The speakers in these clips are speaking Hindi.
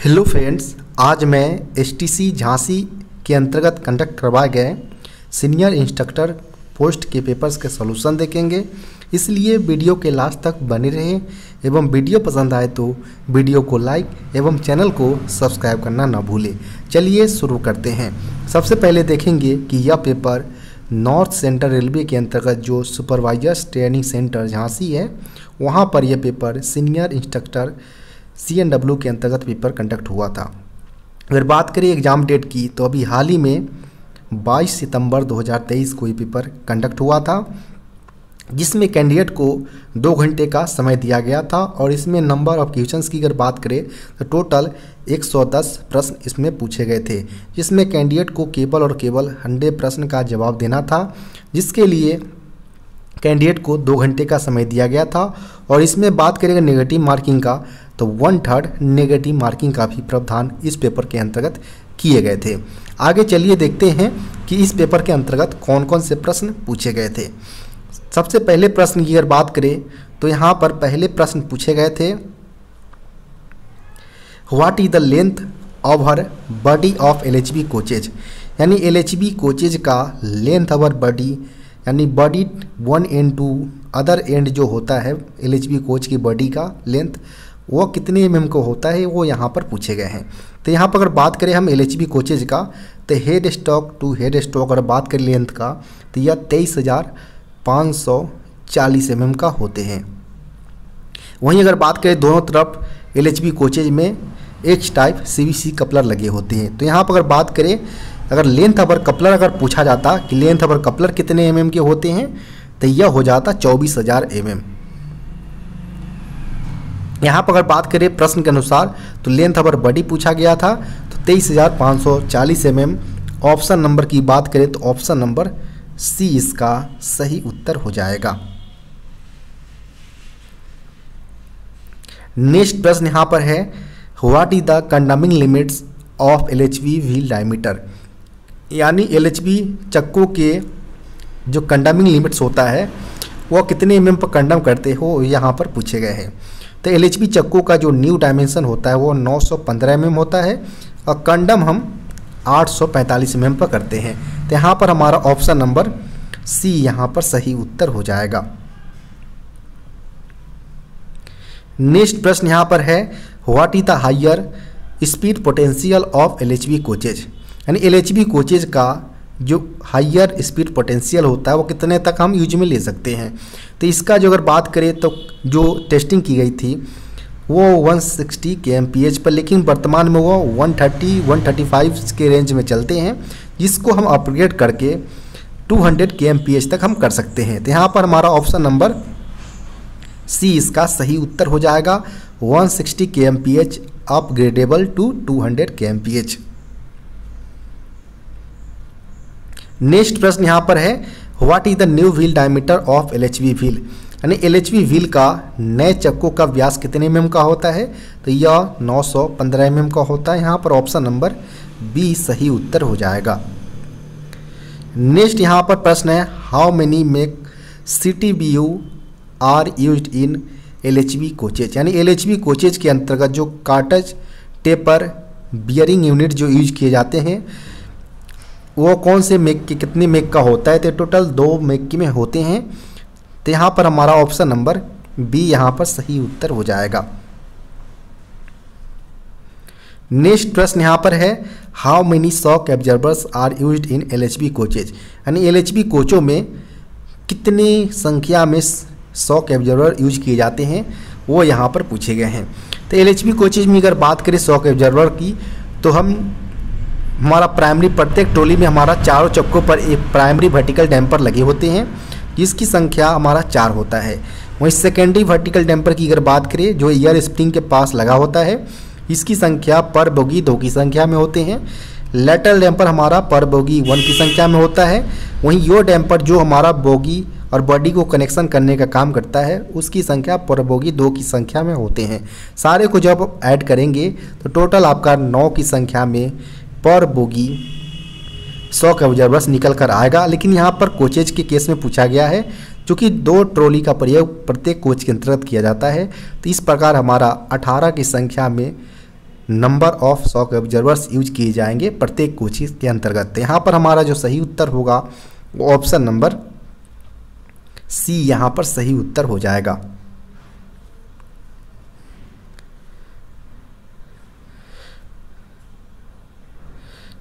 हेलो फ्रेंड्स आज मैं एस टी सी झांसी के अंतर्गत कंडक्ट करवाए गए सीनियर इंस्ट्रक्टर पोस्ट के पेपर्स के सॉल्यूशन देखेंगे। इसलिए वीडियो के लास्ट तक बने रहें एवं वीडियो पसंद आए तो वीडियो को लाइक एवं चैनल को सब्सक्राइब करना ना भूलें। चलिए शुरू करते हैं। सबसे पहले देखेंगे कि यह पेपर नॉर्थ सेंट्रल रेलवे के अंतर्गत जो सुपरवाइजर्स ट्रेनिंग सेंटर झांसी है, वहाँ पर यह पेपर सीनियर इंस्ट्रक्टर सी के अंतर्गत पेपर कंडक्ट हुआ था। अगर बात करें एग्ज़ाम डेट की तो अभी हाल ही में 22 सितंबर 2023 को ये पेपर कंडक्ट हुआ था, जिसमें कैंडिडेट को दो घंटे का समय दिया गया था और इसमें नंबर ऑफ़ क्वेश्चंस की अगर बात करें तो टोटल 110 प्रश्न इसमें पूछे गए थे, जिसमें कैंडिडेट को केवल और केवल 100 प्रश्न का जवाब देना था, जिसके लिए कैंडिडेट को दो घंटे का समय दिया गया था। और इसमें बात करेंगे नेगेटिव मार्किंग का तो वन थर्ड नेगेटिव मार्किंग का भी प्रावधान इस पेपर के अंतर्गत किए गए थे। आगे चलिए देखते हैं कि इस पेपर के अंतर्गत कौन कौन से प्रश्न पूछे गए थे। सबसे पहले प्रश्न की अगर बात करें तो यहाँ पर पहले प्रश्न पूछे गए थे what is the length of her body of L H B coaches यानी एल एच बी कोचेज का लेंथ अवर बॉडी यानी body one end to other end जो होता है एल एच बी कोच की बॉडी का लेंथ वो कितने एम को होता है, वो यहाँ पर पूछे गए हैं। तो यहाँ पर अगर बात करें हम एल एच बी कोचेज का तो head stock to head stock अगर बात करें लेंथ का तो यह तेईस हज़ार पाँच सौ चालीस एम का होते हैं। वहीं अगर बात करें दोनों तरफ़ एल एच बी कोचेज में H type C B C coupler लगे होते हैं। तो यहाँ पर अगर बात करें, अगर लेंथ अवर कपलर अगर पूछा जाता कि लेंथ अवर कपलर कितने एम के होते हैं तो यह हो जाता चौबीस हज़ार एम एम यहाँ पर अगर बात करें प्रश्न के अनुसार तो लेंथ अवर बॉडी पूछा गया था तो तेईस हज़ार पाँच सौ चालीस एम एम ऑप्शन नंबर की बात करें तो ऑप्शन नंबर सी इसका सही उत्तर हो जाएगा। नेक्स्ट प्रश्न यहाँ पर है what is the condemning limits of L H B wheel diameter यानी एल एच बी चक्कों के जो कंडमिंग लिमिट्स होता है, वो कितने एम पर कंडम करते हो, यहाँ पर पूछे गए हैं। तो बी चक्कों का जो न्यू डायमेंशन होता है वो 915 एम होता है और कंडम हम 845 एम पर करते हैं। तो यहाँ पर हमारा ऑप्शन नंबर सी यहाँ पर सही उत्तर हो जाएगा। नेक्स्ट प्रश्न यहाँ पर है what is the higher speed potential of L coaches यानी एल कोचेज का जो हाइयर स्पीड पोटेंशियल होता है, वो कितने तक हम यूज़ में ले सकते हैं। तो इसका जो अगर बात करें तो जो टेस्टिंग की गई थी, वो 160 sixty K M P H पर, लेकिन वर्तमान में वो 130 135 के रेंज में चलते हैं, जिसको हम अपग्रेड करके 200 के एम पी एच तक हम कर सकते हैं। तो यहाँ पर हमारा ऑप्शन नंबर सी इसका सही उत्तर हो जाएगा 160 sixty K M P H upgradable to 200 K M next प्रश्न यहाँ पर है what is the new wheel diameter of L H B wheel यानी एल एच वी व्हील का नए चक्कों का व्यास कितने एम का होता है? तो यह 915 एम का होता है। यहाँ पर ऑप्शन नंबर बी सही उत्तर हो जाएगा। नेक्स्ट यहाँ पर प्रश्न है how many make C T B U are use in L H B coaches यानी एल एच वी कोचेज के अंतर्गत जो कार्टज टेपर बियरिंग यूनिट जो यूज़ किए जाते हैं वो कौन से मेक के, कितने मेक का होता है? तो टोटल दो मेक की में होते हैं। तो यहाँ पर हमारा ऑप्शन नंबर बी यहाँ पर सही उत्तर हो जाएगा। नेक्स्ट प्रश्न यहाँ पर है how many shock absorbers are use in L H B coaches यानी एल एच बी कोचों में कितनी संख्या में सॉक एब्जर्वर यूज़ किए जाते हैं, वो यहाँ पर पूछे गए हैं। तो एल एच बी कोचेज में अगर बात करें सॉक एब्जर्वर की तो हम हमारा प्राइमरी प्रत्येक टोली में हमारा चारों चक्कों पर एक प्राइमरी वर्टिकल डैम्पर लगे होते हैं, जिसकी संख्या हमारा चार होता है। वहीं सेकेंडरी वर्टिकल डैम्पर की अगर बात करें, जो एयर स्प्रिंग के पास लगा होता है, इसकी संख्या पर बोगी दो की संख्या में होते हैं। लेटरल डैम्पर हमारा पर बोगी वन की संख्या में होता है। वहीं यो डैम्पर जो हमारा बोगी और बॉडी को कनेक्शन करने का काम करता है, उसकी संख्या पर बोगी दो की संख्या में होते हैं। सारे को जब ऐड करेंगे तो टोटल आपका नौ की संख्या में पर बोगी सौ का ऑब्जर्वर्स निकल कर आएगा। लेकिन यहाँ पर कोचेज के केस में पूछा गया है, चूँकि दो ट्रॉली का प्रयोग प्रत्येक कोच के अंतर्गत किया जाता है तो इस प्रकार हमारा 18 की संख्या में number of shock absorbers use किए जाएँगे प्रत्येक कोचिज के अंतर्गत। तो यहाँ पर हमारा जो सही उत्तर होगा, वो ऑप्शन नंबर सी यहाँ पर सही उत्तर हो जाएगा।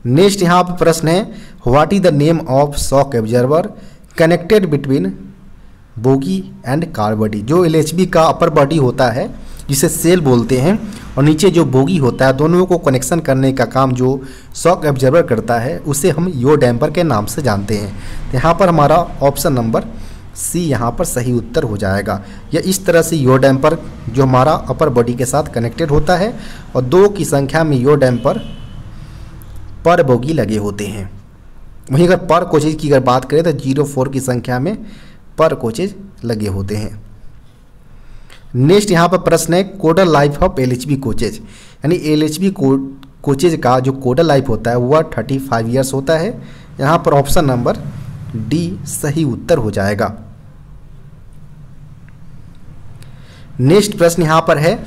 नेक्स्ट यहाँ पर प्रश्न है what is the name of shock absorber connected between bogie and car body जो एलएचबी का अपर बॉडी होता है, जिसे सेल बोलते हैं, और नीचे जो बोगी होता है, दोनों को कनेक्शन करने का काम जो शॉक ऑब्जर्वर करता है, उसे हम यो डैम्पर के नाम से जानते हैं। तो यहाँ पर हमारा ऑप्शन नंबर सी यहाँ पर सही उत्तर हो जाएगा। या इस तरह से यो डैम्पर जो हमारा अपर बॉडी के साथ कनेक्टेड होता है, और दो की संख्या में यो डैम्पर पर बोगी लगे होते हैं। वहीं अगर पर कोचेज की अगर बात करें तो ज़ीरो फोर की संख्या में पर कोचेज लगे होते हैं। नेक्स्ट यहाँ पर प्रश्न है, codal life of L H B coaches. यानी एल एच बी कोचेज का जो कोडल लाइफ होता है, वह थर्टी फाइव ईयर्स होता है। यहाँ पर ऑप्शन नंबर डी सही उत्तर हो जाएगा। नेक्स्ट प्रश्न यहाँ पर है,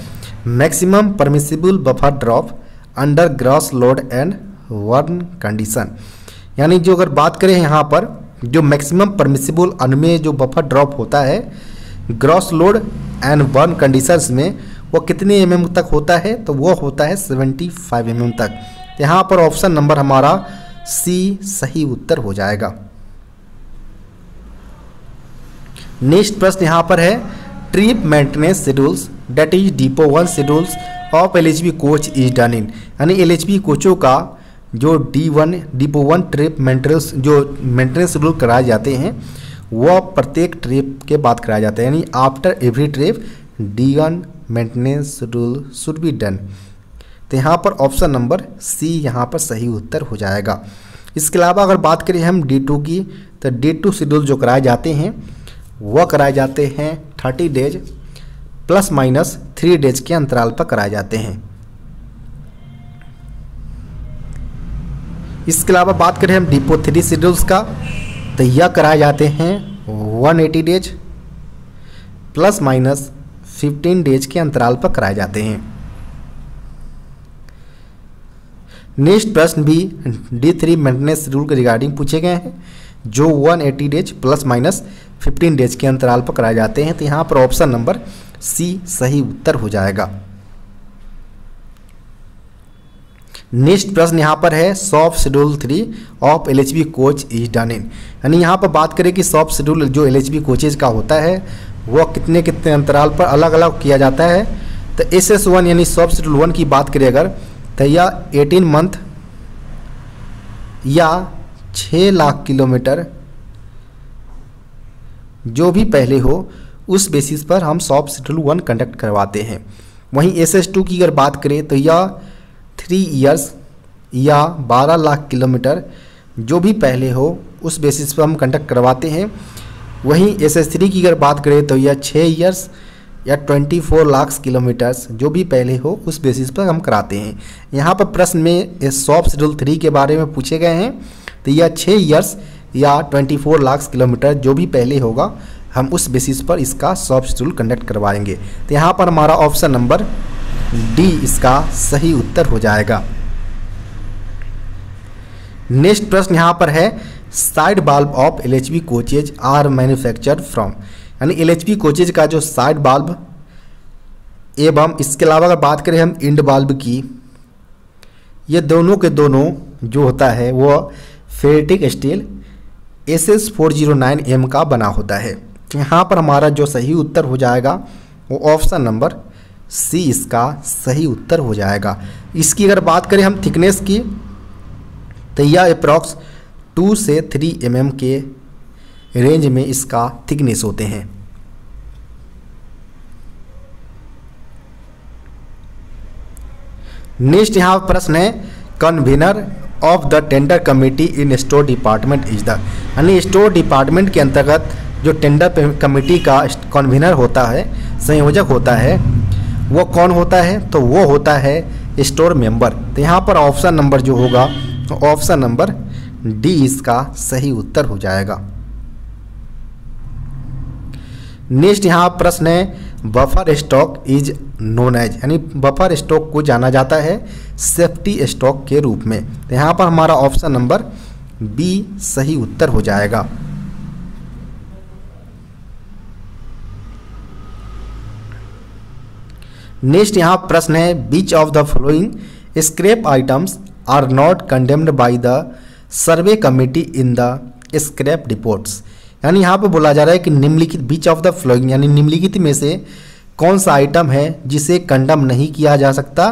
maximum permissible buffer drop, under gross load and worn condition यानी जो अगर बात करें यहाँ पर, जो मैक्सिमम परमिसिबल अनुमेय जो बफर ड्रॉप होता है gross load and worn conditions में, वो कितने एम mm तक होता है? तो वो होता है 75 फाइव mm तक। यहाँ पर ऑप्शन नंबर हमारा सी सही उत्तर हो जाएगा। नेक्स्ट प्रश्न यहाँ पर है trip maintenance schedules that is depot one schedules of L coach is done in यानी एल कोचों का जो D one depot one trip maintenance जो मेंटेनेंस शेड्यूल कराए जाते हैं, वह प्रत्येक ट्रिप के बाद कराया जाता है। यानी after every trip D one maintenance schedule should be done तो यहाँ पर ऑप्शन नंबर सी यहाँ पर सही उत्तर हो जाएगा। इसके अलावा अगर बात करें हम डी टू की तो डी टू शेड्यूल जो कराए जाते हैं, वह कराए जाते हैं thirty days plus minus three days के अंतराल पर कराए जाते हैं। इसके अलावा बात करें हम डिपो थ्री शेड्यूल्स का तो यह कराए जाते हैं 180 डेज़ प्लस माइनस 15 डेज़ के अंतराल पर कराए जाते हैं। नेक्स्ट प्रश्न भी डी थ्री मेंटेनेंस शेड्यूल के रिगार्डिंग पूछे गए हैं, जो 180 डेज़ प्लस माइनस 15 डेज़ के अंतराल पर कराए जाते हैं तो यहाँ पर ऑप्शन नंबर सी सही उत्तर हो जाएगा। नेक्स्ट प्रश्न यहाँ पर है soft schedule three of L H B coach is done in यानी यहाँ पर बात करें कि सॉफ्ट शेड्यूल जो एल एच बी कोचेज का होता है, वह कितने कितने अंतराल पर अलग अलग किया जाता है? तो एस एस वन यानी सॉफ्ट शेड्यूल वन की बात करें अगर तो यह एटीन मंथ या छः लाख किलोमीटर जो भी पहले हो, उस बेसिस पर हम सॉफ्ट शेड्यूल वन कंडक्ट करवाते हैं। वहीं एस एस टू की अगर बात करें तो यह थ्री ईयर्स या बारह लाख किलोमीटर जो भी पहले हो, उस बेसिस पर हम कंडक्ट करवाते हैं। वहीं एस एस थ्री की अगर बात करें तो यह छः ईयर्स या ट्वेंटी फोर लाख किलोमीटर्स जो भी पहले हो, उस बेसिस पर हम कराते हैं। यहाँ पर प्रश्न में सॉफ्ट शेड्यूल थ्री के बारे में पूछे गए हैं। तो यह छः ईयर्स या ट्वेंटी फोर लाख किलोमीटर जो भी पहले होगा, हम उस बेसिस पर इसका सॉफ्ट शेड्यूल कंडक्ट करवाएँगे। तो यहाँ पर हमारा ऑप्शन नंबर डी इसका सही उत्तर हो जाएगा। नेक्स्ट प्रश्न यहाँ पर है, side बाल्ब of L H coaches are manufacture from. यानी एल एच कोचेज का जो साइड बाल्ब एवं इसके अलावा अगर बात करें हम इंड बाल्ब की, ये दोनों के दोनों जो होता है वो ferritic steel S S four zero nine M का बना होता है। यहाँ पर हमारा जो सही उत्तर हो जाएगा वो ऑप्शन नंबर सी इसका सही उत्तर हो जाएगा। इसकी अगर बात करें हम थिकनेस की तो यह अप्रॉक्स टू से थ्री एम mm के रेंज में इसका थिकनेस होते हैं। नेक्स्ट यहाँ प्रश्न है convener of the tender committee in store department is the यानी स्टोर डिपार्टमेंट के अंतर्गत जो टेंडर कमेटी का कन्वीनर होता है, संयोजक होता है वो कौन होता है? तो वो होता है स्टोर मेंबर। तो यहाँ पर ऑप्शन नंबर जो होगा ऑप्शन नंबर डी इसका सही उत्तर हो जाएगा। नेक्स्ट यहाँ प्रश्न है, buffer stock is known as, यानी बफर स्टॉक को जाना जाता है सेफ्टी स्टॉक के रूप में। तो यहाँ पर हमारा ऑप्शन नंबर बी सही उत्तर हो जाएगा। नेक्स्ट यहाँ प्रश्न है which of the following scrap items are not condemned by the survey committee in the scrap reports यानी यहाँ पे बोला जा रहा है कि निम्नलिखित बीच ऑफ़ द फ्लोइंग यानी निम्नलिखित में से कौन सा आइटम है जिसे कंडम नहीं किया जा सकता?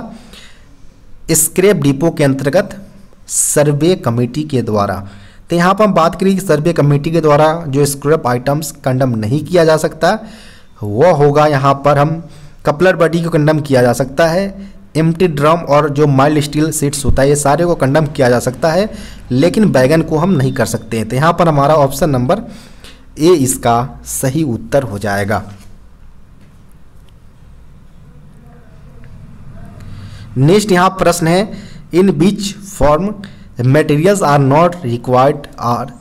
स्क्रैप डिपो के अंतर्गत सर्वे कमेटी के द्वारा। तो यहाँ पर हम बात करें कि सर्वे कमेटी के द्वारा जो स्क्रैप आइटम्स कंडम नहीं किया जा सकता, वह होगा यहाँ पर हम कपलर बॉडी को कंडम किया जा सकता है। एम्प्टी ड्रम और जो माइल्ड स्टील सीट्स होता है, ये सारे को कंडम किया जा सकता है, लेकिन बैगन को हम नहीं कर सकते हैं। तो यहाँ पर हमारा ऑप्शन नंबर ए इसका सही उत्तर हो जाएगा। नेक्स्ट यहाँ प्रश्न है in which form materials are not required are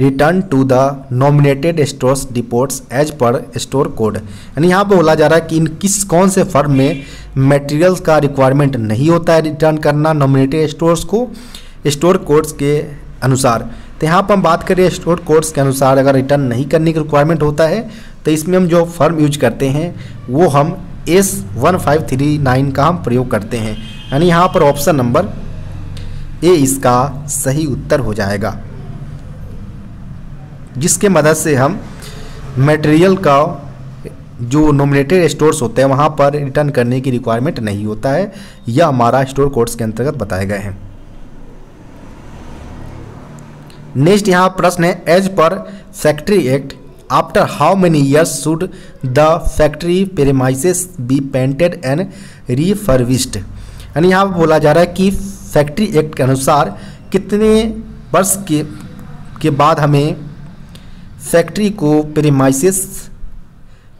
return to the nominated stores depots as per store code यानी यहाँ पे बोला जा रहा है कि इन किस, कौन से फर्म में मटेरियल्स का रिक्वायरमेंट नहीं होता है रिटर्न करना नॉमिनेटेड स्टोर्स को स्टोर कोड्स के अनुसार। तो यहाँ पर हम बात करें स्टोर कोड्स के अनुसार अगर रिटर्न नहीं करने की रिक्वायरमेंट होता है तो इसमें हम जो फर्म यूज़ करते हैं, वो हम S one five three nine का हम प्रयोग करते हैं। यानी यहाँ पर ऑप्शन नंबर ए इसका सही उत्तर हो जाएगा। जिसके मदद से हम मटेरियल का जो नॉमिनेटेड स्टोर्स होते हैं, वहाँ पर रिटर्न करने की रिक्वायरमेंट नहीं होता है यह हमारा स्टोर कोड्स के अंतर्गत बताए गए हैं। नेक्स्ट यहाँ प्रश्न है as per factory act after how many years should the factory premises be painted and refurbished यानी यहाँ बोला जा रहा है कि फैक्ट्री एक्ट के अनुसार कितने वर्ष के के बाद हमें फैक्ट्री को पेरेमाइसिस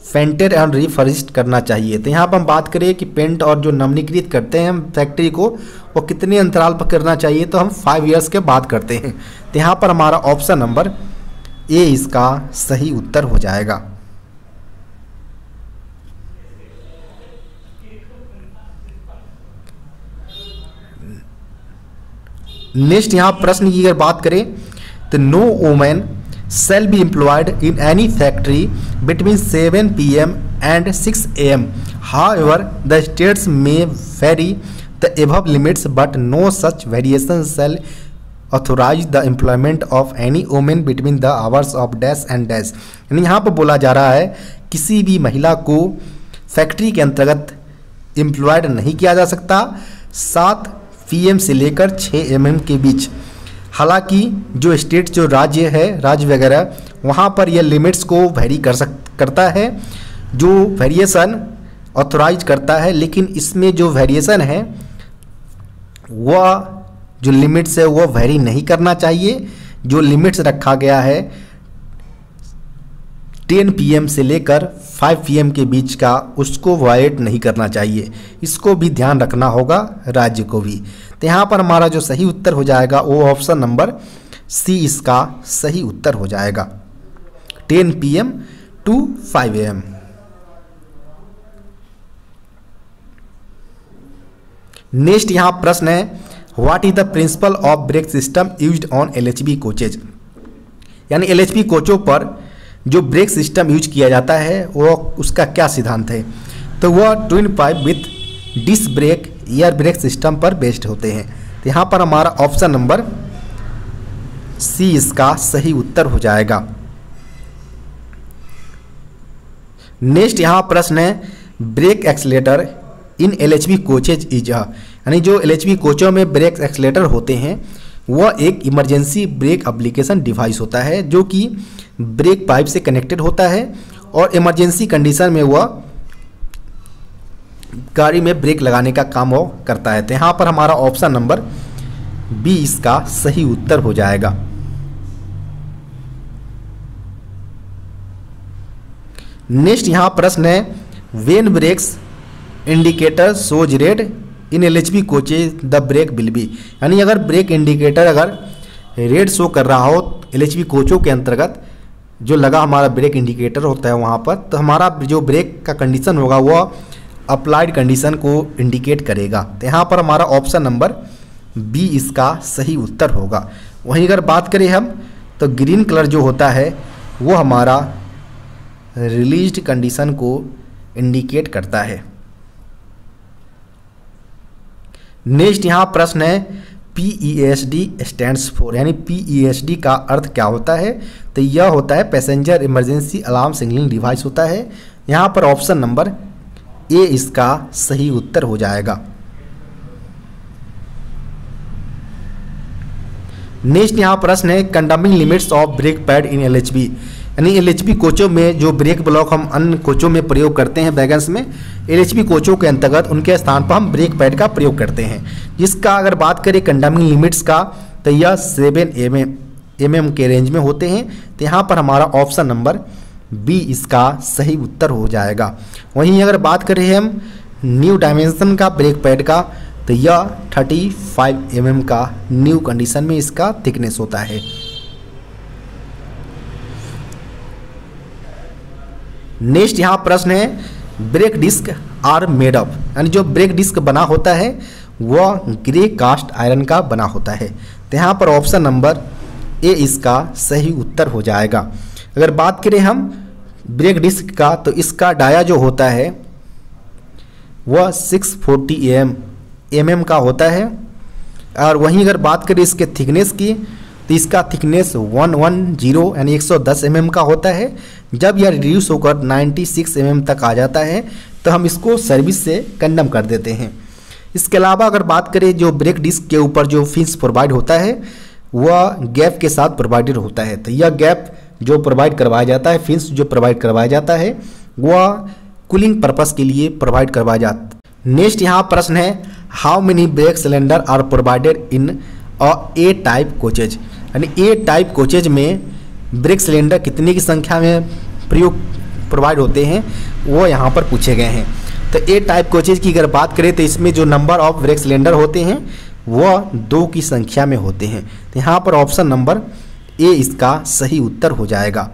पेंटेड एंड रिफर्विस्ड करना चाहिए। तो यहाँ पर हम बात करें कि पेंट और जो नवनीकृत करते हैं हम फैक्ट्री को, वो कितने अंतराल पर करना चाहिए तो हम फाइव ईयर्स के बाद करते हैं। तो यहाँ पर हमारा ऑप्शन नंबर ए इसका सही उत्तर हो जाएगा। नेक्स्ट यहाँ प्रश्न की अगर बात करें तो no women shall be employed in any factory between 7 PM and 6 AM however the states may vary the above limits but no such variation shall authorise the employment of any women between the hours of dash and dash यानी यहाँ पर बोला जा रहा है, किसी भी महिला को फैक्ट्री के अंतर्गत एम्प्लॉयड नहीं किया जा सकता। सात पीएम से लेकर छः एमएम के बीच। हालाँकि जो स्टेट जो राज्य है, राज्य वगैरह, वहाँ पर यह लिमिट्स को वेरी कर सक, करता है, जो वेरिएशन ऑथोराइज करता है, लेकिन इसमें जो वेरिएशन है, वह जो लिमिट्स है, वह वेरी नहीं करना चाहिए। जो लिमिट्स रखा गया है 10 पीएम से लेकर 5 पीएम के बीच का, उसको वायलेट नहीं करना चाहिए। इसको भी ध्यान रखना होगा, राज्य को भी। तो यहाँ पर हमारा जो सही उत्तर हो जाएगा वो ऑप्शन नंबर सी इसका सही उत्तर हो जाएगा। 10 पीएम टू 5 एम नेक्स्ट यहाँ प्रश्न है what is the principle of brake system used on L H coaches यानी एल एच कोचों पर जो ब्रेक सिस्टम यूज़ किया जाता है, वो उसका क्या सिद्धांत है? तो वह twin pipe with disc brake air brake system पर बेस्ड होते हैं। तो यहाँ पर हमारा ऑप्शन नंबर सी इसका सही उत्तर हो जाएगा। नेक्स्ट यहाँ प्रश्न है brake accelerator in L H coaches is यानी जो एल एच कोचों में ब्रेक एक्सलेटर होते हैं, वह एक इमरजेंसी ब्रेक एप्लीकेशन डिवाइस होता है, जो कि ब्रेक पाइप से कनेक्टेड होता है, और इमरजेंसी कंडीशन में वह गाड़ी में ब्रेक लगाने का काम वो करता है। तो यहाँ पर हमारा ऑप्शन नंबर बी इसका सही उत्तर हो जाएगा। नेक्स्ट यहाँ प्रश्न है, when brakes, indicator, shows red, in L H coaches, the brake will be. यानी अगर ब्रेक इंडिकेटर अगर रेड शो कर रहा हो एल एच कोचों के अंतर्गत जो लगा हमारा ब्रेक इंडिकेटर होता है वहाँ पर तो हमारा जो ब्रेक का कंडीशन होगा वो अप्लाइड कंडीशन को इंडिकेट करेगा। तो यहाँ पर हमारा ऑप्शन नंबर बी इसका सही उत्तर होगा। वहीं अगर बात करें हम तो ग्रीन कलर जो होता है, वो हमारा रिलीज़ कंडीशन को इंडिकेट करता है। नेक्स्ट यहाँ प्रश्न है P E S D stand for यानी पी ई एस डी का अर्थ क्या होता है? तो यह होता है passenger emergency alarm signalling device होता है। यहाँ पर ऑप्शन नंबर ए इसका सही उत्तर हो जाएगा। नेक्स्ट यहाँ प्रश्न है condemning limits of brake pad in LHB यानी एलएचबी कोचों में जो ब्रेक ब्लॉक हम अन्य कोचों में प्रयोग करते हैं बैगन्स में एलएचबी कोचों के अंतर्गत उनके स्थान पर हम ब्रेक पैड का प्रयोग करते हैं। जिसका अगर बात करें कंडमिंग लिमिट्स का तो यह सेवन एम एम के रेंज में होते हैं। तो यहाँ पर हमारा ऑप्शन नंबर बी इसका सही उत्तर हो जाएगा। वहीं अगर बात करें हम न्यू डायमेंशन का ब्रेक पैड का तो यह 35 एम mm का न्यू कंडीशन में इसका थिकनेस होता है। नेक्स्ट यहाँ प्रश्न है, brake disc are made up, यानी जो ब्रेक डिस्क बना होता है, वह ग्रे कास्ट आयरन का बना होता है। तो यहाँ पर ऑप्शन नंबर ए इसका सही उत्तर हो जाएगा। अगर बात करें हम ब्रेक डिस्क का तो इसका डाया जो होता है, वह 640 फोर्टी एम एम का होता है। और वहीं अगर बात करें इसके थिकनेस की तो इसका थिकनेस 110 यानी 110 mm का होता है। जब यह रिड्यूस होकर 96 सिक्स mm तक आ जाता है तो हम इसको सर्विस से कंडम कर देते हैं। इसके अलावा अगर बात करें जो ब्रेक डिस्क के ऊपर जो फिंस प्रोवाइड होता है, वह गैप के साथ प्रोवाइडेड होता है। तो यह गैप जो प्रोवाइड करवाया जाता है फिंस जो प्रोवाइड करवाया जाता है, वह कूलिंग पर्पज़ के लिए प्रोवाइड करवाया जाता नेक्स्ट यहाँ प्रश्न है how many brake cylinder are provided in a A type coaches यानी ए टाइप कोचेज में ब्रेक सिलेंडर कितने की संख्या में प्रयोग प्रोवाइड होते हैं, वो यहाँ पर पूछे गए हैं। तो ए टाइप कोचेज की अगर बात करें तो इसमें जो नंबर ऑफ़ ब्रेक सिलेंडर होते हैं, वह दो की संख्या में होते हैं। तो यहाँ पर ऑप्शन नंबर ए इसका सही उत्तर हो जाएगा।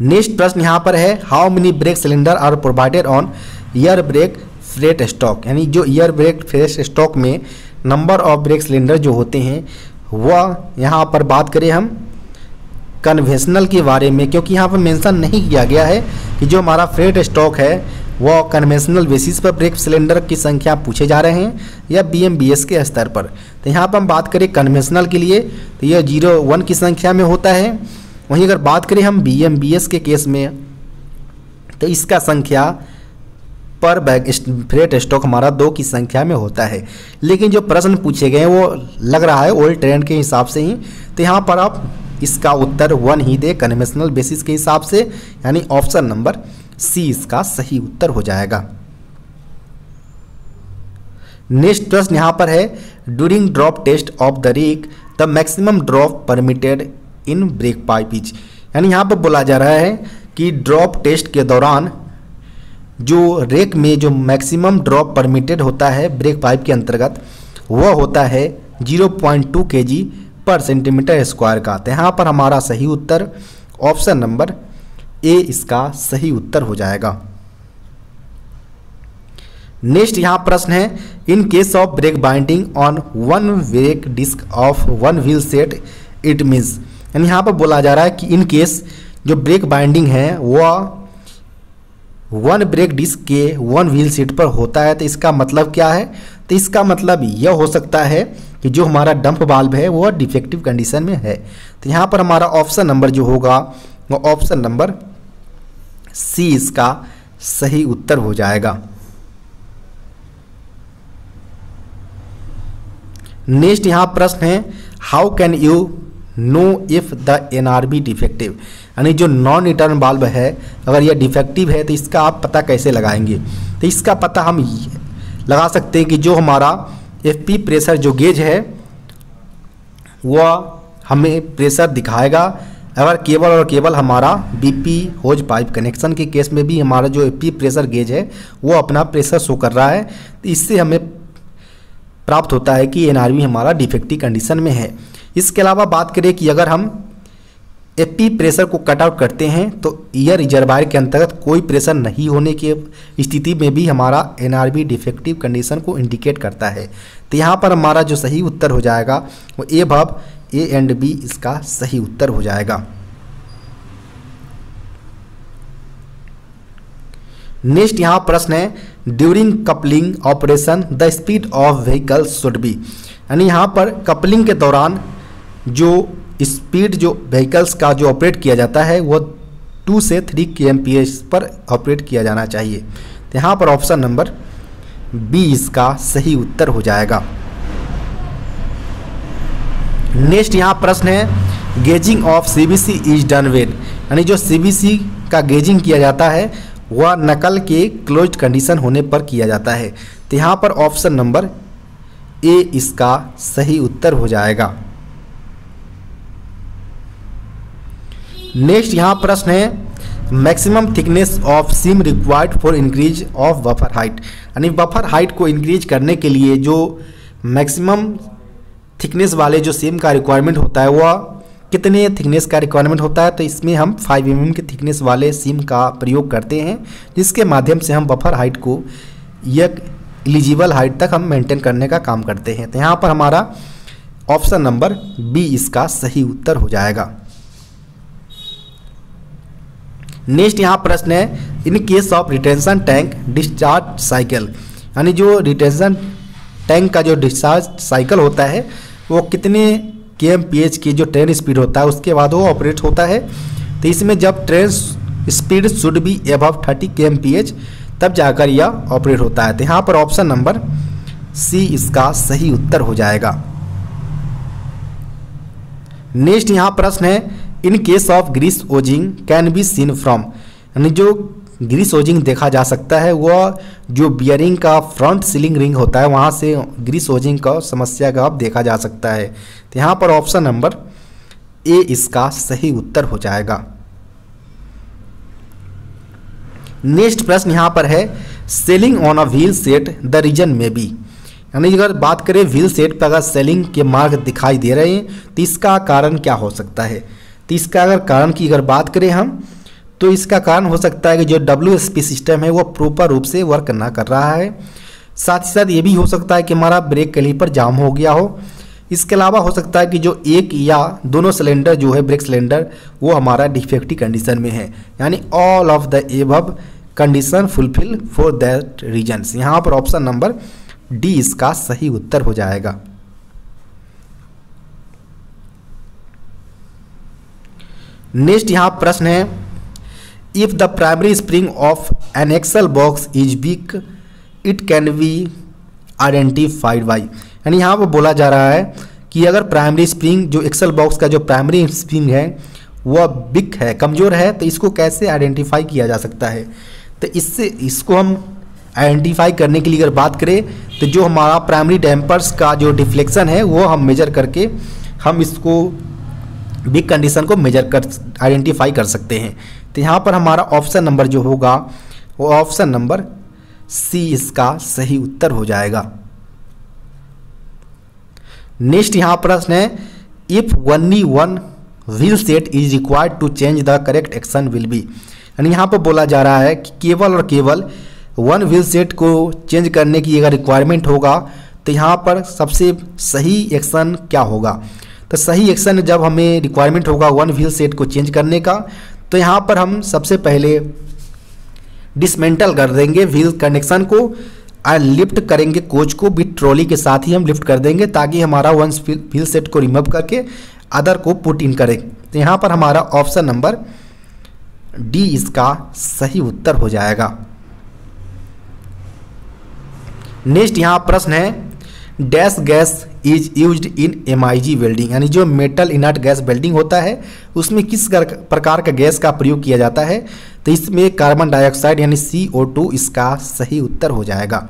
नेक्स्ट प्रश्न यहाँ पर है how many brake cylinder are provided on air brake freight stock यानी जो ईयर ब्रेक फ्रेट स्टॉक में नंबर ऑफ़ ब्रेक सिलेंडर जो होते हैं, वह यहाँ पर बात करें हम कन्वेंशनल के बारे में, क्योंकि यहाँ पर मेंशन नहीं किया गया है कि जो हमारा फ्रेट स्टॉक है वह कन्वेंशनल बेसिस पर ब्रेक सिलेंडर की संख्या पूछे जा रहे हैं या बी एम बी एस के स्तर पर। तो यहाँ पर हम बात करें कन्वेंशनल के लिए तो यह ज़ीरो वन की संख्या में होता है। वहीं अगर बात करें हम बी एम बी एस के केस में तो इसका संख्या पर बैग फ्रेट स्टॉक हमारा दो की संख्या में होता है। लेकिन जो प्रश्न पूछे गए वो लग रहा है ओल्ड ट्रेंड के हिसाब से ही। तो यहाँ पर आप इसका उत्तर वन ही दे कन्वेंशनल बेसिस के हिसाब से, यानी ऑप्शन नंबर सी इसका सही उत्तर हो जाएगा। नेक्स्ट प्रश्न यहाँ पर है during drop test of the rake the maximum drop permitted in brake pipe यानी यहाँ पर बोला जा रहा है कि ड्रॉप टेस्ट के दौरान जो रेक में जो मैक्सिमम ड्रॉप परमिटेड होता है ब्रेक पाइप के अंतर्गत, वह होता है 0.2 जी पर सेंटीमीटर स्क्वायर का। तो यहाँ पर हमारा सही उत्तर ऑप्शन नंबर ए इसका सही उत्तर हो जाएगा। नेक्स्ट यहाँ प्रश्न है in case of brake binding on one brake disc of one wheel set it means यानी यहाँ पर बोला जा रहा है कि इन केस जो ब्रेक बाइंडिंग है वह वन ब्रेक डिस्क के वन व्हील सीट पर होता है तो इसका मतलब क्या है? तो इसका मतलब यह हो सकता है कि जो हमारा डंप बाल्ब है वह डिफेक्टिव कंडीशन में है। तो यहाँ पर हमारा ऑप्शन नंबर जो होगा, वो ऑप्शन नंबर सी इसका सही उत्तर हो जाएगा। नेक्स्ट यहाँ प्रश्न है how can you know if the N R B defective यानी जो नॉन रिटर्न बाल्ब है, अगर यह डिफेक्टिव है तो इसका आप पता कैसे लगाएँगे? तो इसका पता हम लगा सकते हैं कि जो हमारा एफ़ पी प्रेशर जो गेज है, वह हमें प्रेशर दिखाएगा। अगर केबल और केबल हमारा बीपी होज पाइप कनेक्शन के केस में भी हमारा जो पी प्रेशर गेज है, वो अपना प्रेशर शो कर रहा है तो इससे हमें प्राप्त होता है कि एनआरबी हमारा डिफेक्टिव कंडीशन में है। इसके अलावा बात करें कि अगर हम एपी प्रेशर को कट आउट करते हैं तो ईयर रिजर्वायर के अंतर्गत कोई प्रेशर नहीं होने की स्थिति में भी हमारा एनआरबी डिफेक्टिव कंडीशन को इंडिकेट करता है। तो यहाँ पर हमारा जो सही उत्तर हो जाएगा, वो ए भाव ए एंड बी इसका सही उत्तर हो जाएगा। नेक्स्ट यहाँ प्रश्न है during coupling operation the speed of vehicle should be यानी यहाँ पर कपलिंग के दौरान जो स्पीड जो व्हीकल्स का जो ऑपरेट किया जाता है, वो टू से थ्री के एम पर ऑपरेट किया जाना चाहिए। तो यहाँ पर ऑप्शन नंबर बी इसका सही उत्तर हो जाएगा। नेक्स्ट यहाँ प्रश्न है gauging of CBC is done when यानी जो सीबीसी का गेजिंग किया जाता है, वह नकल के क्लोज्ड कंडीशन होने पर किया जाता है। तो यहाँ पर ऑप्शन नंबर ए इसका सही उत्तर हो जाएगा। नेक्स्ट यहाँ प्रश्न है maximum thickness of shim required for increase of buffer height यानी बफर हाइट को इंक्रीज करने के लिए जो मैक्सिमम थिकनेस वाले जो सिम का रिक्वायरमेंट होता है, वह कितने थिकनेस का रिक्वायरमेंट होता है? तो इसमें हम 5 एम mm के थिकनेस वाले सिम का प्रयोग करते हैं, जिसके माध्यम से हम बफर हाइट को यह एलिजिबल हाइट तक हम मेंटेन करने का काम करते हैं। तो यहाँ पर हमारा ऑप्शन नंबर बी इसका सही उत्तर हो जाएगा। नेक्स्ट यहाँ प्रश्न है in case of retention tank discharge cycle यानी जो रिटेंशन टैंक का जो डिस्चार्ज साइकिल होता है, वो कितने के एम पी एच की जो ट्रेन स्पीड होता है, उसके बाद वो ऑपरेट होता है। तो इसमें जब train speed should be above thirty K M P H तब जाकर यह ऑपरेट होता है। तो यहाँ पर ऑप्शन नंबर सी इसका सही उत्तर हो जाएगा। नेक्स्ट यहाँ प्रश्न है, in case of grease oozing can be seen from. यानी जो ग्रीस ओजिंग देखा जा सकता है। वह जो बियरिंग का फ्रंट सीलिंग रिंग होता है, वहाँ से ग्रीस ओजिंग का समस्या का देखा जा सकता है। तो यहाँ पर ऑप्शन नंबर ए इसका सही उत्तर हो जाएगा। नेक्स्ट प्रश्न यहाँ पर है shelling on a wheel set the reason may be यानी अगर बात करें व्हील सेट पर अगर सेलिंग के मार्ग दिखाई दे रहे हैं तो इसका कारण क्या हो सकता है? तो इसका अगर कारण की अगर बात करें हम तो इसका कारण हो सकता है कि जो डब्ल्यूएसपी सिस्टम है, वो प्रॉपर रूप से वर्क ना कर रहा है। साथ ही साथ ये भी हो सकता है कि हमारा ब्रेक कैलिपर जाम हो गया हो। इसके अलावा हो सकता है कि जो एक या दोनों सिलेंडर जो है ब्रेक सिलेंडर वो हमारा डिफेक्टिव कंडीशन में है। यानी all of the above condition fulfil for that reasons यहाँ पर ऑप्शन नंबर डी इसका सही उत्तर हो जाएगा। नेक्स्ट यहाँ प्रश्न है if the primary spring of an axle box is weak it can be identified by यानी यहाँ पर बोला जा रहा है कि अगर प्राइमरी स्प्रिंग जो एक्सल बॉक्स का जो प्राइमरी स्प्रिंग है, वह बिक है, कमज़ोर है तो इसको कैसे आइडेंटिफाई किया जा सकता है? तो इससे, इसको हम आइडेंटिफाई करने के लिए अगर बात करें तो जो हमारा प्राइमरी डैम्पर्स का जो डिफ्लेक्शन है, वो हम मेजर करके हम इसको बिग कंडीशन को मेजर कर आइडेंटिफाई कर सकते हैं। तो यहाँ पर हमारा ऑप्शन नंबर जो होगा, वो ऑप्शन नंबर सी इसका सही उत्तर हो जाएगा। नेक्स्ट यहाँ प्रश्न है if only one wheel set is required to change the correct action will be यानी यहाँ पर बोला जा रहा है कि केवल और केवल वन व्हील सेट को चेंज करने की अगर रिक्वायरमेंट होगा तो यहाँ पर सबसे सही एक्शन क्या होगा? तो सही एक्शन जब हमें रिक्वायरमेंट होगा वन व्हील सेट को चेंज करने का तो यहाँ पर हम सबसे पहले डिसमेंटल कर देंगे व्हील कनेक्शन को और लिफ्ट करेंगे कोच को, भी ट्रॉली के साथ ही हम लिफ्ट कर देंगे ताकि हमारा वन व्हील सेट को रिमूव करके अदर को पुट इन करें। तो यहाँ पर हमारा ऑप्शन नंबर डी इसका सही उत्तर हो जाएगा। नेक्स्ट यहाँ प्रश्न है dash gas is use in MIG welding, यानी जो मेटल इनर्ट गैस वेल्डिंग होता है, उसमें किस प्रकार का गैस का प्रयोग किया जाता है तो इसमें कार्बन डाइऑक्साइड यानी सी इसका सही उत्तर हो जाएगा।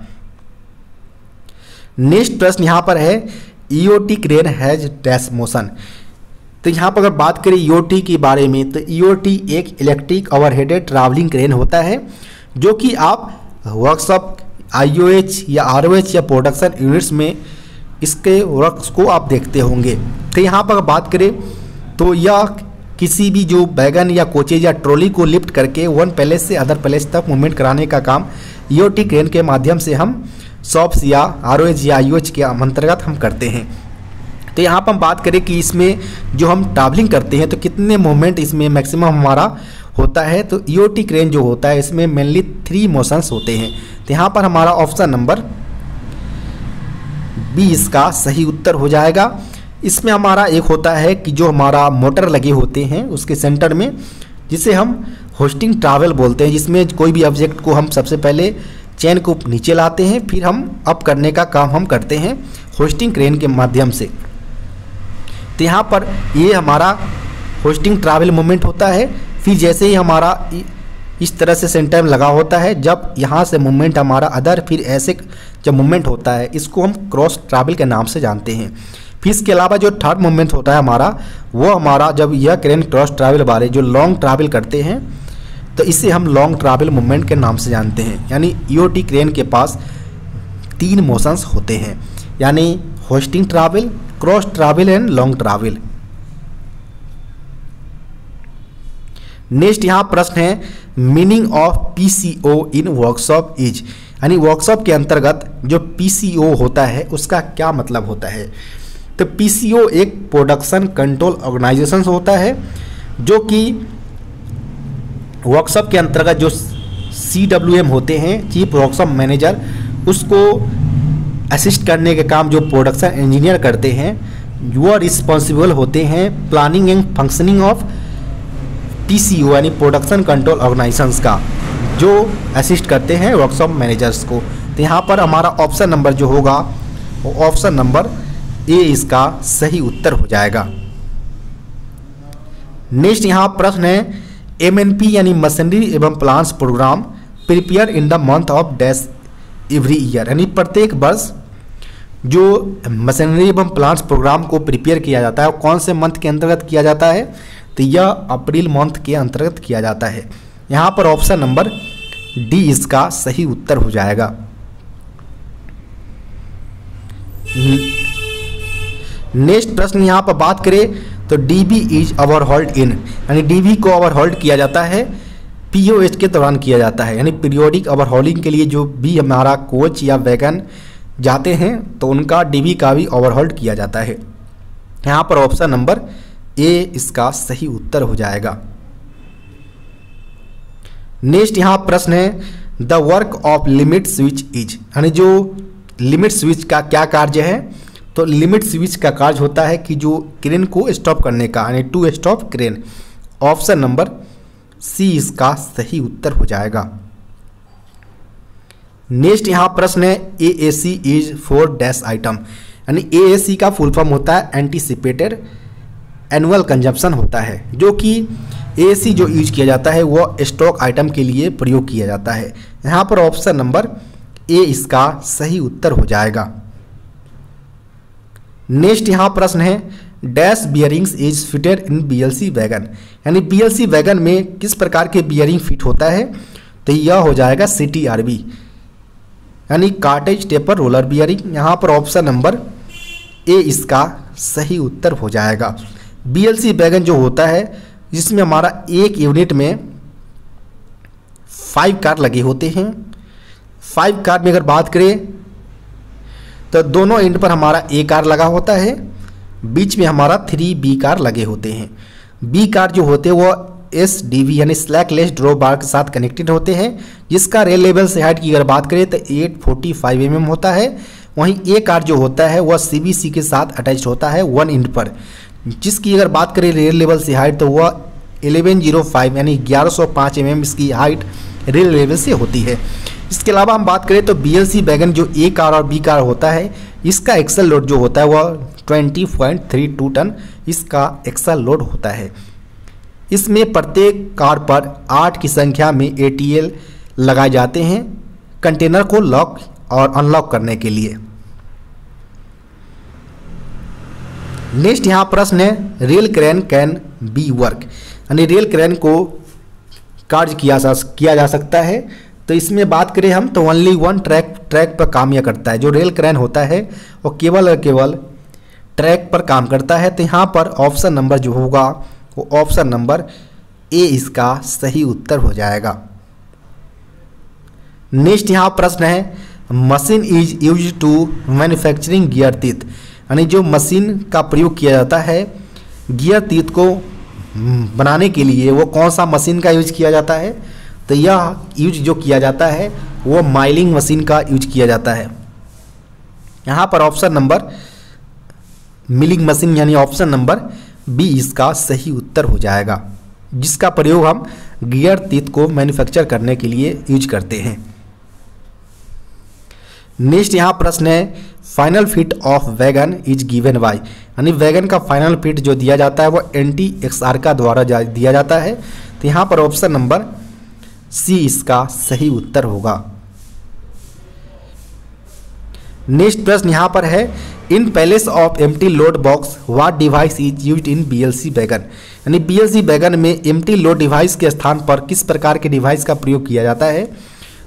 नेक्स्ट प्रश्न यहाँ पर है EOT crane has dash motion. तो यहाँ पर अगर बात करें ईओटी के बारे में तो ईओटी एक इलेक्ट्रिक ओवरहेडेड ट्रैवलिंग क्रेन होता है, जो कि आप वर्कशॉप आईओएच या आरओएच या प्रोडक्शन यूनिट्स में इसके वर्क्स को आप देखते होंगे। तो यहाँ पर बात करें तो यह किसी भी जो बैगन या कोचेज या ट्रॉली को लिफ्ट करके वन पैलेस से अदर पैलेस तक मूवमेंट कराने का काम ईओटी क्रेन के माध्यम से हम सॉप्स या ROH या आई के अंतर्गत हम करते हैं। तो यहाँ पर हम बात करें कि इसमें जो हम ट्रैवलिंग करते हैं तो कितने मूवमेंट इसमें मैक्सिमम हमारा होता है तो ईओटी क्रेन जो होता है, इसमें मेनली थ्री मोशंस होते हैं। तो यहाँ पर हमारा ऑप्शन नंबर बी इसका सही उत्तर हो जाएगा। इसमें हमारा एक होता है कि जो हमारा मोटर लगे होते हैं, उसके सेंटर में, जिसे हम होस्टिंग ट्रैवल बोलते हैं, जिसमें कोई भी ऑब्जेक्ट को हम सबसे पहले चैन को नीचे लाते हैं, फिर हम अप करने का काम हम करते हैं होस्टिंग क्रेन के माध्यम से। तो यहाँ पर ये हमारा होस्टिंग ट्रैवल मूवमेंट होता है। फिर जैसे ही हमारा इस तरह से सेंटर लगा होता है, जब यहाँ से मूवमेंट हमारा अदर फिर ऐसे जब मूवमेंट होता है, इसको हम क्रॉस ट्रैवल के नाम से जानते हैं। फिर इसके अलावा जो थर्ड मूवमेंट होता है हमारा, वो हमारा जब यह क्रेन क्रॉस ट्रैवल वाले जो लॉन्ग ट्रैवल करते हैं तो इसे हम लॉन्ग ट्रैवल मूवमेंट के नाम से जानते हैं। यानी ईओटी क्रेन के पास तीन मोशंस होते हैं। यानी hoisting travel cross travel and long travel next यहाँ प्रश्न है meaning of PCO in workshop is यानी वर्कशॉप के अंतर्गत जो पीसीओ होता है, उसका क्या मतलब होता है? तो पीसीओ एक प्रोडक्शन कंट्रोल ऑर्गेनाइजेशन होता है, जो कि वर्कशॉप के अंतर्गत जो सी डब्ल्यू एम होते हैं चीफ वर्कशॉप मैनेजर उसको असिस्ट करने के काम जो प्रोडक्शन इंजीनियर करते हैं, वो रिस्पॉन्सिबल होते हैं planning and functioning of PCO यानी प्रोडक्शन कंट्रोल ऑर्गेनाइजेशंस का, जो असिस्ट करते हैं वर्कशॉप मैनेजर्स को। तो यहाँ पर हमारा ऑप्शन नंबर जो होगा, वो ऑप्शन नंबर ए इसका सही उत्तर हो जाएगा। नेक्स्ट यहाँ प्रश्न है एम यानी मशीनरी एवं plants programme prepare in the month of dash every year यानी प्रत्येक वर्ष जो मशीनरी एवं प्लांट्स प्रोग्राम को प्रिपेयर किया जाता है कौन से मंथ के अंतर्गत किया जाता है? तो यह अप्रैल मंथ के अंतर्गत किया जाता है। यहाँ पर ऑप्शन नंबर डी इसका सही उत्तर हो जाएगा। नेक्स्ट प्रश्न यहाँ पर बात करें तो D B is over hold in यानी डी बी को ओवर होल्ड किया जाता है पी ओ एच के दौरान किया जाता है, यानी पीरियोडिक ओवर होल्डिंग के लिए जो भी हमारा कोच या वैगन जाते हैं तो उनका डी बी का भी ओवर होल्ड किया जाता है। यहाँ पर ऑप्शन नंबर ए इसका सही उत्तर हो जाएगा। नेक्स्ट यहाँ प्रश्न है the work of limit switch is यानी जो लिमिट स्विच का क्या कार्य है? तो लिमिट स्विच का कार्य होता है कि जो क्रेन को स्टॉप करने का, यानी to stop crane option number C इसका सही उत्तर हो जाएगा। नेक्स्ट यहाँ प्रश्न है A A C is for dash item यानी ए ए सी का फुल फॉर्म होता है एंटीसिपेटेड एनुअल कंजप्शन होता है, जो कि ए सी जो यूज़ किया जाता है वो स्टॉक आइटम के लिए प्रयोग किया जाता है। यहाँ पर ऑप्शन नंबर ए इसका सही उत्तर हो जाएगा। नेक्स्ट यहाँ प्रश्न है dash bearings is fitted in BLC wagon यानी बीएलसी वैगन में किस प्रकार के बियरिंग फिट होता है? तो यह हो जाएगा सी टी आर बी यानी कार्टेज टेपर रोलर बियरिंग यहाँ पर ऑप्शन नंबर ए इसका सही उत्तर हो जाएगा। बीएलसी वैगन जो होता है, जिसमें हमारा एक यूनिट में फाइव कार लगे होते हैं। फाइव कार में अगर बात करें तो दोनों एंड पर हमारा ए कार लगा होता है। बीच में हमारा थ्री बी कार लगे होते हैं। बी कार जो होते हैं, वो एस डी वी यानी स्लैक लेस ड्रो बार के साथ कनेक्टेड होते हैं, जिसका रेल लेवल से हाइट की अगर बात करें तो एट फोर्टी फाइव एम होता है। वहीं ए कार जो होता है वह सी बी सी के साथ अटैच होता है वन इंड पर। जिसकी अगर बात करें रेल लेवल से हाइट तो वह एलेवन ज़ीरो फाइव यानी ग्यारह सौ पाँच एम इसकी हाइट रेल लेवल से होती है। इसके अलावा हम बात करें तो बी एल सी वैगन जो ए कार और बी कार होता है, इसका एक्सल लोड जो होता है, वह twenty point three two ton इसका एक्सल लोड होता है। इसमें प्रत्येक कार पर आठ की संख्या में एटीएल लगाए जाते हैं कंटेनर को लॉक और अनलॉक करने के लिए। नेक्स्ट यहाँ प्रश्न है rail crane can be work यानी रेल क्रेन को कार्य किया जा किया जा सकता है। तो इसमें बात करें हम तो ओनली वन ट्रैक ट्रैक पर काम यह करता है। जो रेल क्रेन होता है, वो केवल और केवल ट्रैक पर काम करता है। तो यहाँ पर ऑप्शन नंबर जो होगा, वो ऑप्शन नंबर ए इसका सही उत्तर हो जाएगा। नेक्स्ट यहाँ प्रश्न है machine is use to manufacturing gear teeth यानी जो मशीन का प्रयोग किया जाता है, गियर तीत को बनाने के लिए वो कौन सा मशीन का यूज़ किया जाता है तो यह यूज़ जो किया जाता है, वो माइलिंग मशीन का यूज़ किया जाता है। यहाँ पर ऑप्शन नंबर, मिलिंग मशीन यानी ऑप्शन नंबर बी, इसका सही उत्तर हो जाएगा, जिसका प्रयोग हम गियर तीत को मैन्युफैक्चर करने के लिए यूज़ करते हैं। नेक्स्ट यहाँ प्रश्न है final fit of wagon is given by यानी वैगन का फाइनल फिट जो दिया जाता है, वो एन टी एक्स आर का द्वारा दिया जाता है। तो यहाँ पर ऑप्शन नंबर सी इसका सही उत्तर होगा। नेक्स्ट प्रश्न यहाँ पर है in place of M T load box what device is use in B L C wagon यानी बी एल सी बैगन में एम टी लोड डिवाइस के स्थान पर किस प्रकार के डिवाइस का प्रयोग किया जाता है?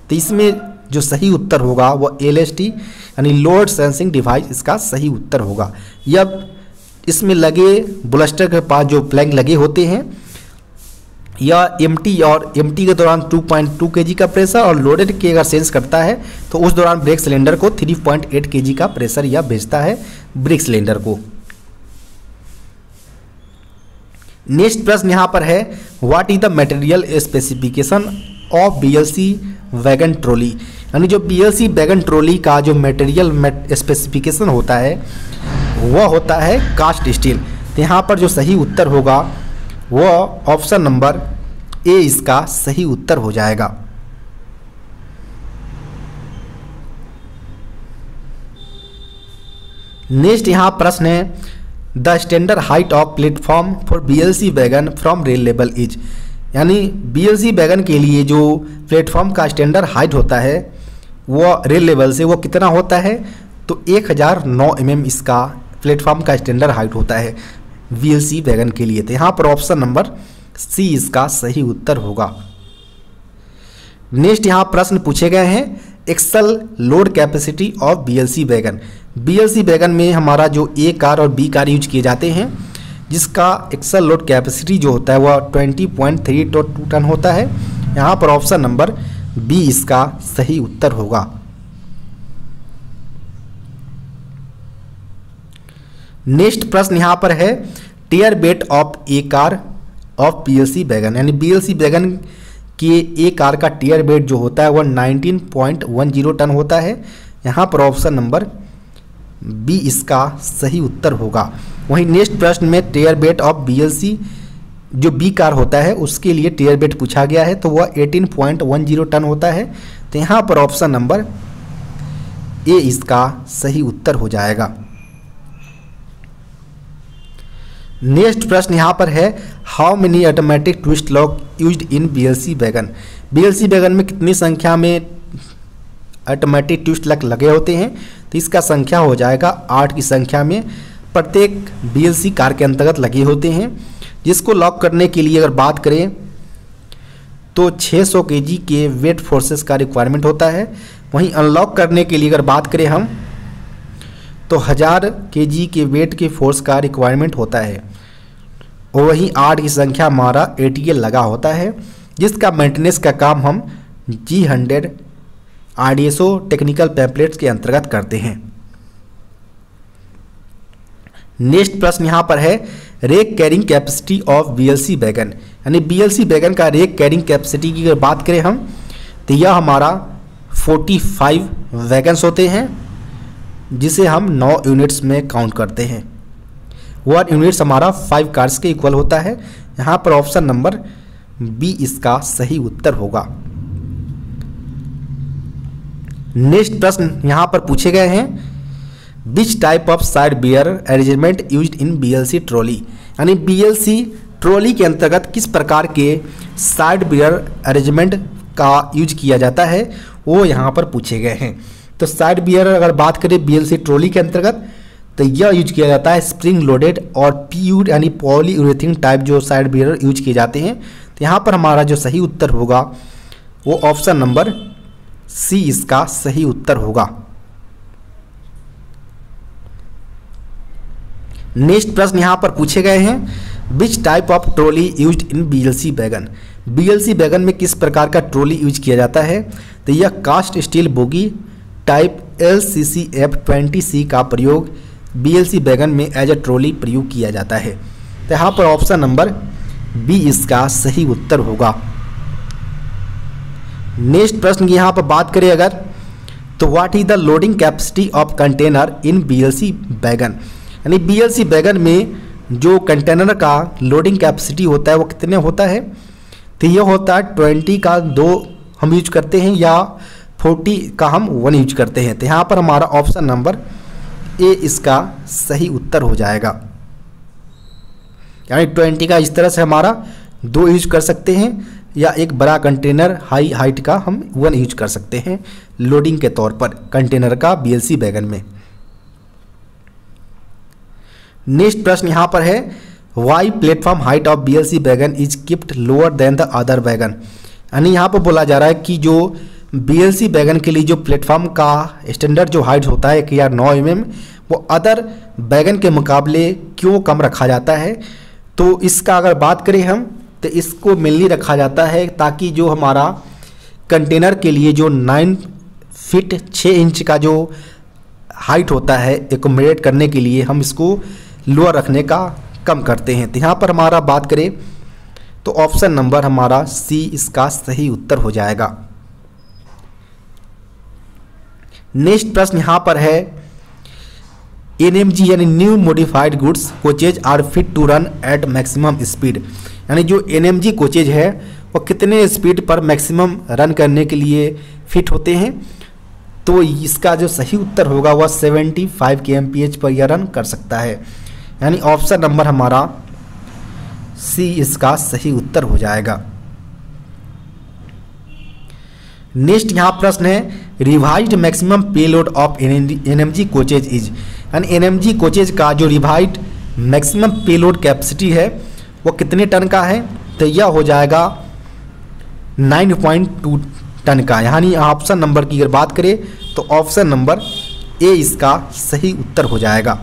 तो इसमें जो सही उत्तर होगा वो एल एस टी यानी लोड सेंसिंग डिवाइस इसका सही उत्तर होगा। यह इसमें लगे बुलस्टर के पास जो प्लैंग लगे होते हैं, या एमटी और एमटी के दौरान 2.2 केजी का प्रेशर और लोडेड के अगर सेंस करता है तो उस दौरान ब्रेक सिलेंडर को 3.8 केजी का प्रेशर या भेजता है ब्रेक सिलेंडर को। नेक्स्ट प्रश्न यहाँ पर है what is the material specification of BLC wagon trolley यानी जो बीएलसी बैगन ट्रॉली का जो मटेरियल स्पेसिफिकेशन होता है, वह होता है कास्ट स्टील तो यहाँ पर जो सही उत्तर होगा, वह ऑप्शन नंबर ए इसका सही उत्तर हो जाएगा। नेक्स्ट यहाँ प्रश्न है the standard height of platform for BLC wagon from rail level is यानी बीएलसी वैगन के लिए जो प्लेटफॉर्म का स्टैंडर्ड हाइट होता है वो रेल लेवल से वो कितना होता है? तो 1009 mm इसका प्लेटफॉर्म का स्टैंडर्ड हाइट होता है। वीएलसी वैगन के लिए। तो यहाँ पर ऑप्शन नंबर सी इसका सही उत्तर होगा। नेक्स्ट यहाँ प्रश्न पूछे गए हैं axle load capacity of BLC wagon BLC wagon में हमारा जो ए कार और बी कार यूज़ किए जाते हैं, जिसका एक्सल लोड कैपेसिटी जो होता है वह 20.3 टू टन होता है। यहाँ पर ऑप्शन नंबर बी इसका सही उत्तर होगा। नेक्स्ट प्रश्न यहाँ पर है, tare weight of A car of PLC wagon यानी बीएलसी बैगन के ए कार का टेयर बेट जो होता है, वह 19.10 टन होता है। यहाँ पर ऑप्शन नंबर बी इसका सही उत्तर होगा। वहीं नेक्स्ट प्रश्न में टेयर बेट ऑफ़ बीएलसी जो बी कार होता है, उसके लिए टेयर बेट पूछा गया है तो वह 18.10 टन होता है। तो यहाँ पर ऑप्शन नंबर ए इसका सही उत्तर हो जाएगा। नेक्स्ट प्रश्न यहाँ पर है how many automatic twist lock use in B L BLC wagon BLC wagon में कितनी संख्या में ऑटोमेटिक ट्विस्ट लॉक लगे होते हैं? तो इसका संख्या हो जाएगा आठ की संख्या में। प्रत्येक बीएलसी कार के अंतर्गत लगे होते हैं। जिसको लॉक करने के लिए अगर बात करें तो 600 सौ के वेट फोर्सेस का रिक्वायरमेंट होता है। वहीं अनलॉक करने के लिए अगर बात करें हम तो हज़ार के के वेट के फोर्स का रिक्वायरमेंट होता है। और वहीं आठ की संख्या हमारा ए लगा होता है, जिसका मेंटेनेंस का काम हम G hundred R technical pamphlets के अंतर्गत करते हैं। नेक्स्ट प्रश्न यहाँ पर है rake carrying capacity of BLC wagon यानी बीएलसी बैगन का रेक कैरिंग कैपेसिटी की अगर बात करें हम तो यह हमारा 45 वैगन्स होते हैं, जिसे हम 9 यूनिट्स में काउंट करते हैं। वन यूनिट्स हमारा फाइव कार्स के इक्वल होता है। यहाँ पर ऑप्शन नंबर बी इसका सही उत्तर होगा। नेक्स्ट प्रश्न यहाँ पर पूछे गए हैं। Which type of side bearer arrangement use in B L C trolley यानी बी एल सी ट्रॉली के अंतर्गत किस प्रकार के साइड बियर अरेंजमेंट का यूज़ किया जाता है, वो यहाँ पर पूछे गए हैं। तो साइड बियर अगर बात करें बी एल सी ट्रॉली के अंतर्गत तो यह यूज़ किया जाता है स्प्रिंग लोडेड और पी यू यानी पॉली यूरेथिन टाइप जो साइड बियर यूज़ किए जाते हैं। तो यहाँ पर हमारा जो सही उत्तर होगा, वो ऑप्शन नंबर सी इसका सही उत्तर होगा। नेक्स्ट प्रश्न यहाँ पर पूछे गए हैं which type of trolley use in B L C wagon B L C wagon में किस प्रकार का ट्रॉली यूज़ किया जाता है? तो यह cast steel bogie type L C C F twenty C का प्रयोग बी एल सी बैगन में एज ए ट्रॉली प्रयोग किया जाता है। तो यहाँ पर ऑप्शन नंबर बी इसका सही उत्तर होगा। नेक्स्ट प्रश्न की यहाँ पर बात करें अगर तो what is the loading capacity of container in B L C wagon यानी बी एल सी बैगन में जो कंटेनर का लोडिंग कैपेसिटी होता है, वो कितने होता है? तो ये होता है ट्वेंटी का दो हम यूज़ करते हैं या फोर्टी का हम वन यूज़ करते हैं। तो यहाँ पर हमारा ऑप्शन नंबर ए इसका सही उत्तर हो जाएगा। यानी ट्वेंटी का इस तरह से हमारा दो यूज़ कर सकते हैं या एक बड़ा कंटेनर हाई हाइट का हम वन यूज़ कर सकते हैं लोडिंग के तौर पर कंटेनर का बीएलसी बैगन में। नेक्स्ट प्रश्न यहाँ पर है why platform height of B L C wagon is kept lower than the other wagon यानी यहाँ पर बोला जा रहा है कि जो बी एल सी बैगन के लिए जो प्लेटफॉर्म का स्टैंडर्ड जो हाइट होता है कि यार नौ एम एम वो अदर बैगन के मुकाबले क्यों कम रखा जाता है? तो इसका अगर बात करें हम तो इसको मेनली रखा जाता है ताकि जो हमारा कंटेनर के लिए जो नाइन फिट छः इंच का जो हाइट होता है एकोमोडेट करने के लिए हम इसको लोअर रखने का कम करते हैं। तो यहाँ पर हमारा बात करें तो ऑप्शन नंबर हमारा सी, इसका सही उत्तर हो जाएगा। नेक्स्ट प्रश्न यहाँ पर है एन एम जी यानी new modified goods coaches are fit to run at maximum speed यानी जो एन एम जी कोचेज है, वो कितने स्पीड पर मैक्सिमम रन करने के लिए फिट होते हैं? तो इसका जो सही उत्तर होगा, वह 75 फाइव के एम पर यह रन कर सकता है। यानी ऑप्शन नंबर हमारा सी इसका सही उत्तर हो जाएगा। नेक्स्ट यहाँ प्रश्न है revised maximum payload of N NMG coaches is यानी एन एनएमजी कोचेज का जो रिवाइड मैक्सिमम पेलोड कैपेसिटी है, वो कितने टन का है? तो यह हो जाएगा 9.2 टन का। यानी ऑप्शन नंबर की अगर बात करें तो ऑप्शन नंबर ए इसका सही उत्तर हो जाएगा।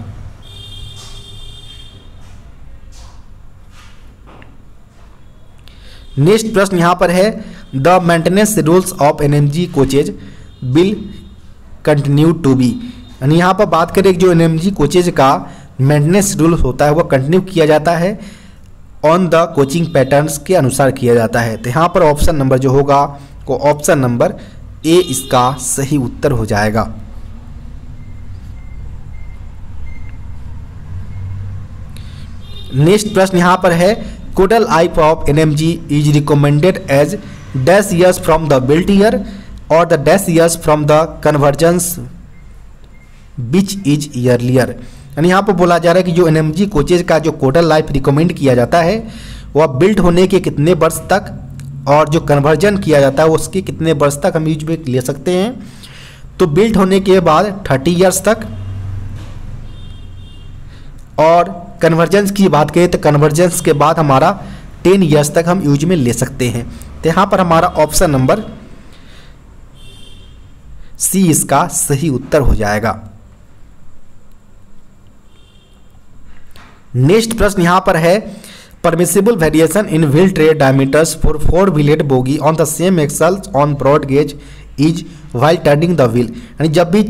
नेक्स्ट प्रश्न यहाँ पर है, the maintenance rules of N M G coaches will continue to be? यानी यहाँ पर बात करें जो एन एम जी कोचेज का मेंटेनेंस रूल होता है वह कंटिन्यू किया जाता है, ऑन द कोचिंग पैटर्न्स के अनुसार किया जाता है। तो यहाँ पर ऑप्शन नंबर जो होगा, वो ऑप्शन नंबर ए, इसका सही उत्तर हो जाएगा। नेक्स्ट प्रश्न यहाँ पर है Caudal height of NMG is recommended as dash years from the built year or the dash years from the convergence, which is earlier. यानी यहाँ पर बोला जा रहा है कि जो एन एम जी कोचेज का जो कोडल लाइफ रिकमेंड किया जाता है, वह बिल्ट होने के कितने वर्ष तक और जो कन्वर्जन किया जाता है, उसके कितने वर्ष तक हम यूज़ में ले सकते हैं? तो बिल्ट होने के बाद थर्टी ईयर्स तक और कन्वर्जेंस की बात करें तो कन्वर्जेंस के बाद हमारा टेन ईयर्स तक हम यूज़ में ले सकते हैं। तो यहाँ पर हमारा ऑप्शन नंबर सी इसका सही उत्तर हो जाएगा। नेक्स्ट प्रश्न यहाँ पर है permissible variation in wheel tread diameters for four wheeled bogie on the same axle on broad gauge is while turning the wheel यानी जब भी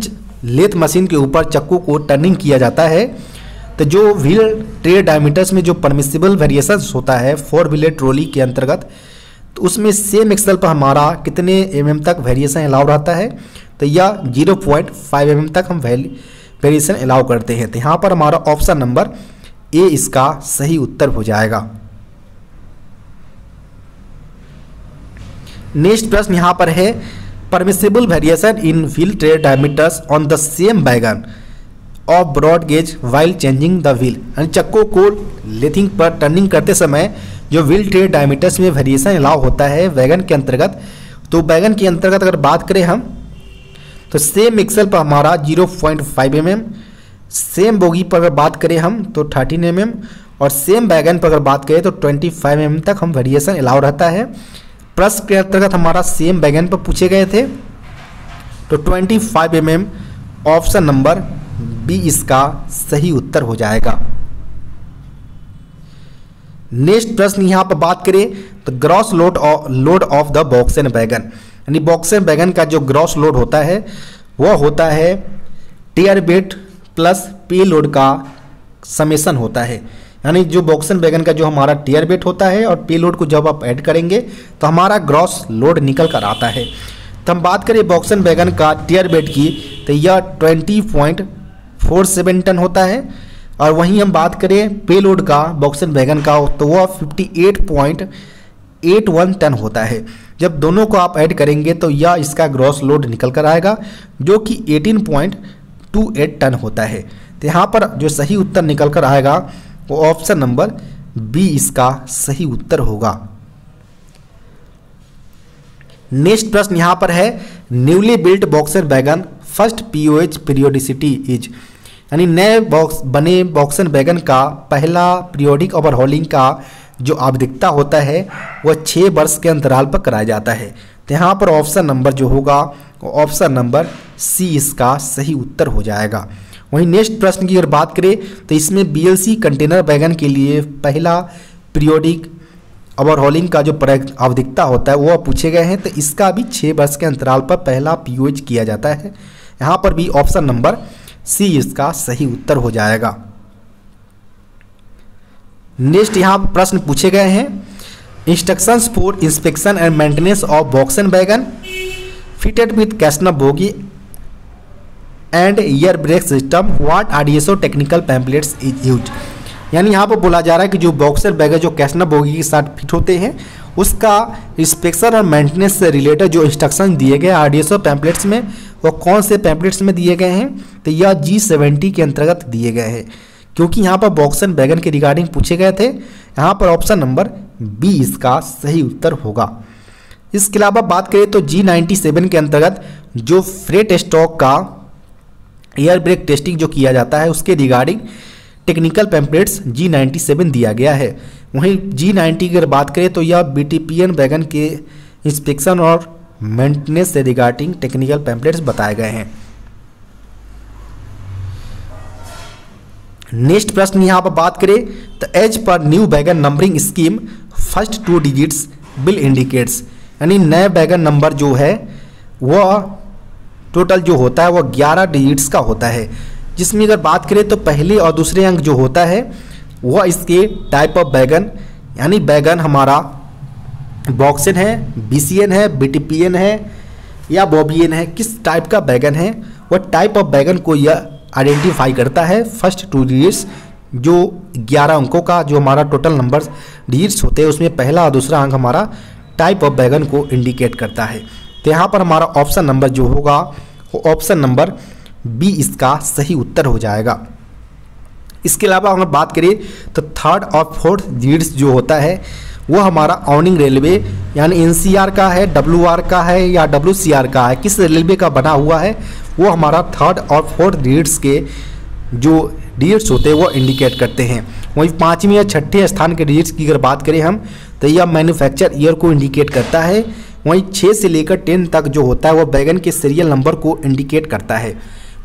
लेथ मशीन के ऊपर चक्कू को टर्निंग किया जाता है तो जो व्हील ट्रे डायमीटर्स में जो परमिसिबल वेरिएशन होता है फोर व्हीलर ट्रॉली के अंतर्गत तो उसमें सेम एक्सल पर हमारा कितने एम mm तक वेरिएशन अलाउ रहता है? तो या ज़ीरो पॉइंट फाइव एम तक हम वेरिएशन अलाउ करते हैं। तो यहाँ पर हमारा ऑप्शन नंबर ए इसका सही उत्तर हो जाएगा। नेक्स्ट प्रश्न यहाँ पर है permissible variation in wheel tread diameters on the same wagon of broad gauge while changing the wheel यानी चक्कों को लेथिंग पर टर्निंग करते समय जो व्हील ट्रेड डायमीटर्स में वेरिएशन अलाउ होता है वैगन के अंतर्गत तो वैगन के अंतर्गत अगर बात करें हम तो सेम एक्सल पर हमारा 0.5 mm सेम बोगी पर अगर बात करें हम तो 13 mm और सेम वैगन पर अगर बात करें तो 25 mm तक हम वेरिएशन अलाउ रहता है। प्लस के अंतर्गत हमारा सेम वैगन पर पूछे गए थे तो 25 mm ऑप्शन नंबर बी इसका सही उत्तर हो जाएगा। नेक्स्ट प्रश्न यहाँ पर बात करें तो gross load load of the box and wagon यानी बॉक्स एंड बैगन का जो ग्रॉस लोड होता है, वह होता है tare weight plus pay load का समेसन होता है। यानी जो बॉक्सन बैगन का जो हमारा टीयर बेट होता है और पे लोड को जब आप ऐड करेंगे तो हमारा ग्रॉस लोड निकल कर आता है। तो हम बात करें बॉक्स एंड बैगन का टीयर बेट की तो यह twenty point four seven ton होता है। और वहीं हम बात करें पे लोड का बॉक्सन वैगन का तो वह fifty eight point eight one ton होता है। जब दोनों को आप ऐड करेंगे तो यह इसका ग्रॉस लोड निकल कर आएगा, जो कि eighteen point two eight ton होता है। तो यहाँ पर जो सही उत्तर निकल कर आएगा, वो ऑप्शन नंबर बी इसका सही उत्तर होगा। नेक्स्ट प्रश्न यहाँ पर है newly built BOXN wagon first POH periodicity is यानी नए बॉक्स बने बॉक्सन बैगन का पहला पीरियोडिक ओवरहॉलिंग का जो आवधिकता होता है, वह छः वर्ष के अंतराल पर कराया जाता है। तो यहाँ पर ऑप्शन नंबर जो होगा ऑप्शन नंबर सी इसका सही उत्तर हो जाएगा। वहीं नेक्स्ट प्रश्न की अगर बात करें तो इसमें बीएलसी कंटेनर बैगन के लिए पहला पीरियोडिक ओवरहॉलिंग का जो आवधिकता होता है, वो पूछे गए हैं। तो इसका भी छः वर्ष के अंतराल पर पहला पीओएच किया जाता है। यहाँ पर भी ऑप्शन नंबर सी इसका सही उत्तर हो जाएगा। नेक्स्ट यहाँ प्रश्न पूछे गए हैं। Instructions for inspection and maintenance of BOXN wagon fitted with CASNUB bogie and air brake system what RDSO technical pamphlets is use यानी यहाँ पर बोला जा रहा है कि जो बॉक्सर बैग जो कैशना बोगी के साथ फिट होते हैं, उसका इंस्पेक्शन और मेंटेनेंस से रिलेटेड जो इंस्ट्रक्शन दिए गए आर डी पैम्पलेट्स में वो कौन से पैम्पलेट्स में दिए गए हैं तो यह जी सेवेंटी के अंतर्गत दिए गए हैं। क्योंकि यहाँ पर बॉक्सन बैगन के रिगार्डिंग पूछे गए थे, यहाँ पर ऑप्शन नंबर बी इसका सही उत्तर होगा। इसके अलावा बात करें तो जी नाइन्टी सेवन के अंतर्गत जो फ्रेट स्टॉक का एयर ब्रेक टेस्टिंग जो किया जाता है, उसके regarding technical pamphlets G ninety seven दिया गया है। वहीं जी नाइन्टी की अगर बात करें तो यह B T P N wagon के इंस्पेक्शन और मेंटेनेंस से रिगार्डिंग टेक्निकल पैम्पलेट्स बताए गए हैं। नेक्स्ट प्रश्न यहाँ पर बात करें तो as per new wagon numbering scheme first two digits will indicates यानी नए बैगन नंबर जो है, वह टोटल जो होता है, वह 11 डिजिट्स का होता है। जिसमें अगर बात करें तो पहले और दूसरे अंक जो होता है, वह इसके टाइप ऑफ़ बैगन यानी बैगन हमारा बॉक्सिन है बीसीएन है बीटीपीएन है, या बॉबियन है, किस टाइप का बैगन है वह टाइप ऑफ़ बैगन को यह आइडेंटिफाई करता है? फ़र्स्ट टू डिजिट्स जो 11 अंकों का, जो हमारा टोटल नंबर डिजिट्स होते हैं, उसमें पहला और दूसरा अंक हमारा टाइप ऑफ़ बैगन को इंडिकेट करता है। तो यहाँ पर हमारा ऑप्शन नंबर जो होगा, वो ऑप्शन नंबर बी इसका सही उत्तर हो जाएगा। इसके अलावा अगर बात करें तो थर्ड और फोर्थ डिजिट्स जो होता है वो हमारा ऑनिंग रेलवे यानी एनसीआर का है डब्ल्यूआर का है या डब्ल्यूसीआर का है, किस रेलवे का बना हुआ है, वो हमारा थर्ड और फोर्थ डिजिट्स के जो डिजिट्स होते हैं, वो इंडिकेट करते हैं। वहीं पाँचवीं या छठे स्थान के डिजिट्स की अगर बात करें हम तो यह मैन्युफैक्चर ईयर को इंडिकेट करता है। वहीं छः से लेकर टेन तक जो होता है, वो बैगन के सीरियल नंबर को इंडिकेट करता है।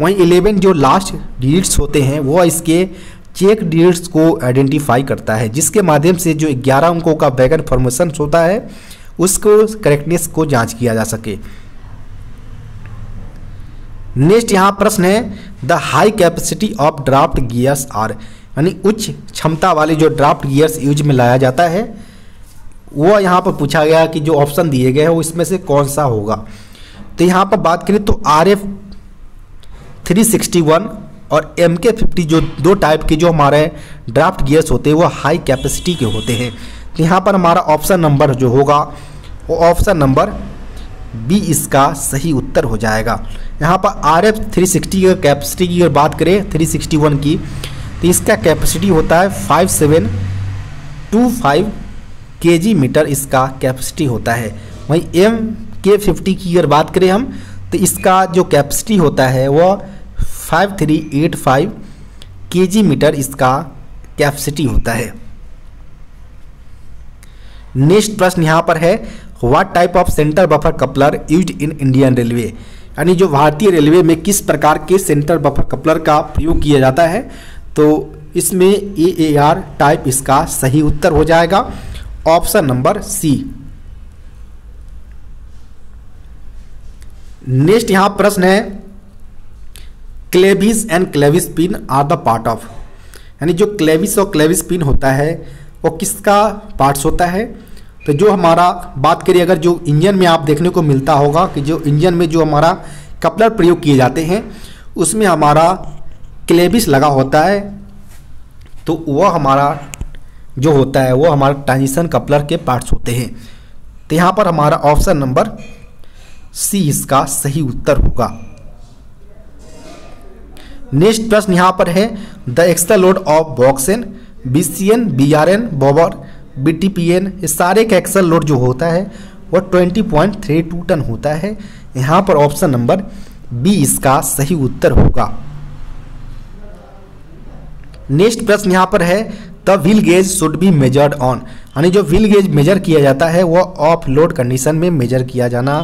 वहीं इलेवन जो लास्ट डिजिट्स होते हैं, वो इसके चेक डिजिट्स को आइडेंटिफाई करता है, जिसके माध्यम से जो ग्यारह अंकों का बैगन फॉर्मेशन होता है, उसको करेक्टनेस को जाँच किया जा सके। नेक्स्ट यहाँ प्रश्न है the high capacity of draft gears are यानी उच्च क्षमता वाले जो ड्राफ्ट गियर्स यूज़ में लाया जाता है, वो यहाँ पर पूछा गया कि जो ऑप्शन दिए गए हैं इसमें से कौन सा होगा? तो यहाँ पर बात करें तो R F three sixty one और एम के फिफ्टी जो दो टाइप के जो हमारे ड्राफ्ट गियर्स होते हैं, वो हाई कैपेसिटी के होते हैं। तो यहाँ पर हमारा ऑप्शन नंबर जो होगा, वो ऑप्शन नंबर बी इसका सही उत्तर हो जाएगा। यहाँ पर आर एफ़ थ्री सिक्सटी की कैपेसिटी की अगर बात करें थ्री सिक्सटी वन की तो इसका कैपेसिटी होता है फाइव सेवन टू फाइव के जी मीटर इसका कैपेसिटी होता है। वहीं एम के फिफ्टी की अगर बात करें हम तो इसका जो कैपेसिटी होता है वह फाइव थ्री एट फाइव के जी मीटर इसका कैपेसिटी होता है। नेक्स्ट प्रश्न यहाँ पर है what type of centre buffer coupler use in Indian railway यानी जो भारतीय रेलवे में किस प्रकार के सेंटर बफर कपलर का प्रयोग किया जाता है तो इसमें ए ए आर टाइप इसका सही उत्तर हो जाएगा। ऑप्शन नंबर सी नेक्स्ट यहाँ प्रश्न है clevis and clevis pin are the part of यानी जो क्लेविस और क्लेविस पिन होता है, वो किसका पार्ट्स होता है? तो जो हमारा, बात करिए अगर जो इंजन में आप देखने को मिलता होगा कि जो इंजन में जो हमारा कपलर प्रयोग किए जाते हैं, उसमें हमारा क्लेबिस लगा होता है। तो वह हमारा जो होता है, वो हमारा ट्रांजिशन कपलर के पार्ट्स होते हैं। तो यहाँ पर हमारा ऑप्शन नंबर सी इसका सही उत्तर होगा। नेक्स्ट प्रश्न यहाँ पर है, the extra load of BOXN B C N B R N BOBR B T P N ये सारे का एक्सल लोड जो होता है वह twenty point three two ton होता है। यहाँ पर ऑप्शन नंबर बी इसका सही उत्तर होगा। नेक्स्ट प्रश्न यहाँ पर है, the wheel gauge should be measured on. यानी जो व्हील गेज मेजर किया जाता है वह ऑफ़ लोड कंडीशन में मेजर किया जाना,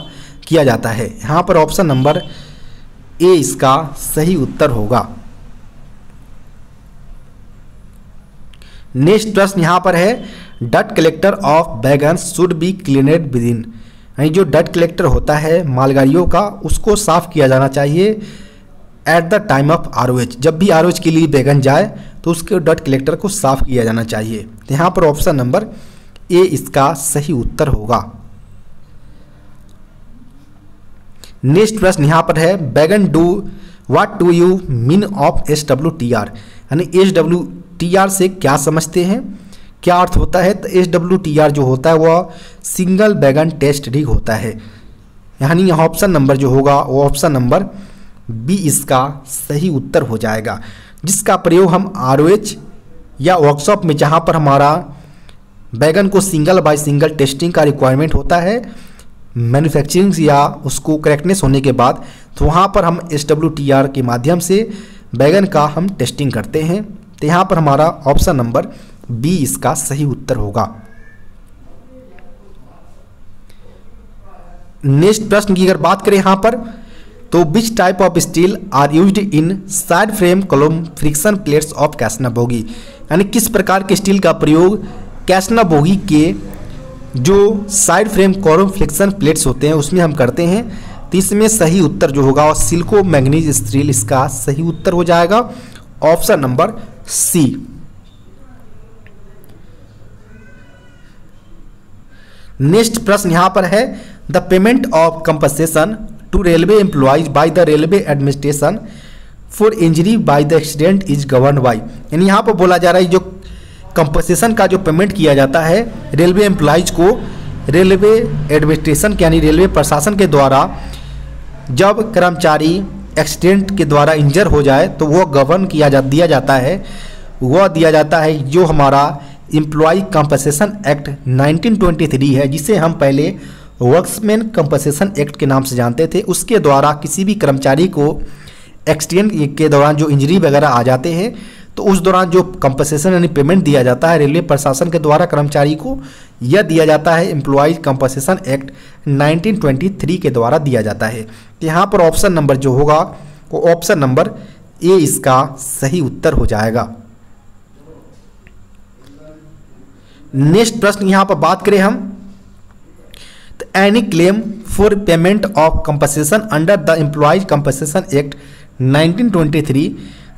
किया जाता है। यहाँ पर ऑप्शन नंबर ए इसका सही उत्तर होगा। नेक्स्ट प्रश्न यहाँ पर है, डट collector of wagon should be cleaned within यानी जो डट कलेक्टर होता है मालगाड़ियों का, उसको साफ़ किया जाना चाहिए at the time of R जब भी आर के लिए बैगन जाए तो उसके डट कलेक्टर को साफ़ किया जाना चाहिए। तो यहाँ पर ऑप्शन नंबर ए इसका सही उत्तर होगा। नेक्स्ट प्रश्न यहाँ पर है, wagon do what do you mean of S W T R यानी एस डब्ल्यू टी आर से क्या समझते हैं? क्या अर्थ होता है? तो एस डब्ल्यू टी आर जो होता है, वह सिंगल बैगन टेस्ट रिग होता है। यानी यहाँ ऑप्शन नंबर जो होगा वो ऑप्शन नंबर बी इसका सही उत्तर हो जाएगा। जिसका प्रयोग हम आरओएच या वर्कशॉप में जहाँ पर हमारा बैगन को सिंगल बाय सिंगल टेस्टिंग का रिक्वायरमेंट होता है मैन्युफैक्चरिंग या उसको करेक्टनेस होने के बाद तो वहाँ पर हम एस के माध्यम से बैगन का हम टेस्टिंग करते हैं। तो यहाँ पर हमारा ऑप्शन नंबर बी इसका सही उत्तर होगा। नेक्स्ट प्रश्न की अगर बात करें यहाँ पर तो which type of steel are used in side frame column friction plates of कैसना bogie यानी किस प्रकार के स्टील का प्रयोग कैसना बोगी के जो side frame column friction plates होते हैं, उसमें हम करते हैं तो इसमें सही उत्तर जो होगा, और सिल्को मैग्नीज स्टील इसका सही उत्तर हो जाएगा। ऑप्शन नंबर सी नेक्स्ट प्रश्न यहाँ पर है the payment of compensation to railway employees by the railway administration for injury by the accident is govern by यानी यहाँ पर बोला जा रहा है, जो कंपनसेशन का जो पेमेंट किया जाता है रेलवे एम्प्लॉयज़ को रेलवे एडमिनिस्ट्रेशन यानी रेलवे प्रशासन के द्वारा, जब कर्मचारी एक्सीडेंट के द्वारा इंजर हो जाए तो वह गवर्न किया जा, दिया जाता है। वह दिया जाता है जो हमारा एम्प्लॉय कंपनसेशन एक्ट 1923 है, जिसे हम पहले वर्क्समैन कंपनसेशन एक्ट के नाम से जानते थे। उसके द्वारा किसी भी कर्मचारी को एक्सीडेंट के दौरान जो इंजरी वगैरह आ जाते हैं तो उस दौरान जो कंपनसेशन यानी पेमेंट दिया जाता है रेलवे प्रशासन के द्वारा कर्मचारी को, यह दिया जाता है एम्प्लॉयज़ कंपनसेशन एक्ट 1923 के द्वारा दिया जाता है। यहाँ पर ऑप्शन नंबर जो होगा, वो ऑप्शन नंबर ए इसका सही उत्तर हो जाएगा। नेक्स्ट प्रश्न यहाँ पर बात करें हम। Any claim for payment of compensation under the employees compensation act 1923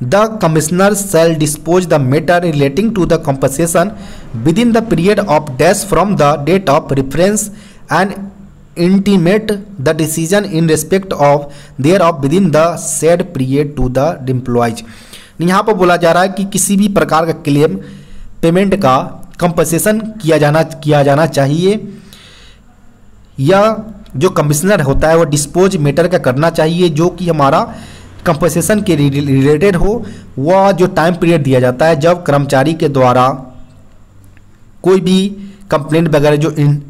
the commissioner shall dispose the matter relating to the compensation within the period of dash from the date of reference and intimate the decision in respect of thereof within the said period to the employees यहाँ पर बोला जा रहा है कि किसी भी प्रकार का क्लेम पेमेंट का कंपनसेशन किया जाना किया जाना चाहिए या जो कमिश्नर होता है वो डिस्पोज मैटर का करना चाहिए, जो कि हमारा कंपनसेशन के रिलेटेड हो, वह जो टाइम पीरियड दिया जाता है, जब कर्मचारी के द्वारा कोई भी कंप्लेंट वगैरह जो इन,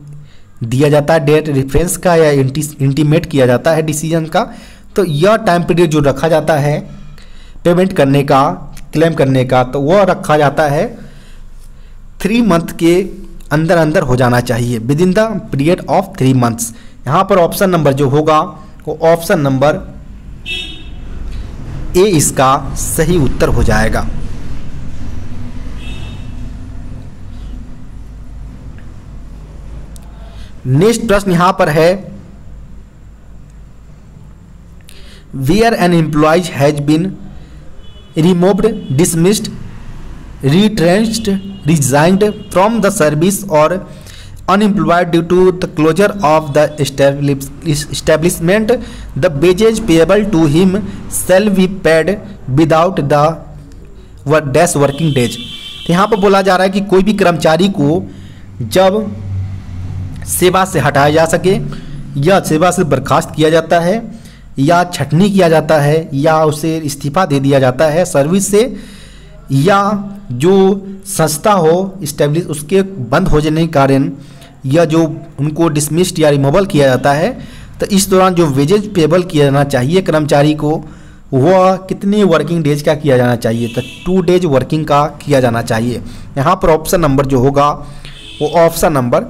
दिया जाता है डेट रेफरेंस का या इंटीमेट किया जाता है डिसीज़न का तो यह टाइम पीरियड जो रखा जाता है पेमेंट करने का क्लेम करने का तो वह रखा जाता है थ्री मंथ के अंदर अंदर हो जाना चाहिए within the period of three months यहाँ पर ऑप्शन नंबर जो होगा, वो ऑप्शन नंबर ए इसका सही उत्तर हो जाएगा। नेक्स्ट प्रश्न यहाँ पर है where an employees has been removed dismissed retrenched resigned from the service और unemployed due to the closure of the establishment the wages payable to him shall be paid without the dash working days. यहाँ पर बोला जा रहा है कि कोई भी कर्मचारी को जब सेवा से हटाया जा सके, या सेवा से बर्खास्त किया जाता है, या छटनी किया जाता है, या उसे इस्तीफा दे दिया जाता है, सर्विस से, या जो संस्था हो इस्टेब्लिश उसके बंद हो जाने के कारण, या जो उनको डिसमिस्ड या रिमूवल किया जाता है तो इस दौरान जो वेजेज पेबल किया जाना चाहिए कर्मचारी को, वह कितने वर्किंग डेज़ का किया जाना चाहिए? तो टू डेज़ वर्किंग का किया जाना चाहिए। यहाँ पर ऑप्शन नंबर जो होगा, वो ऑप्शन नंबर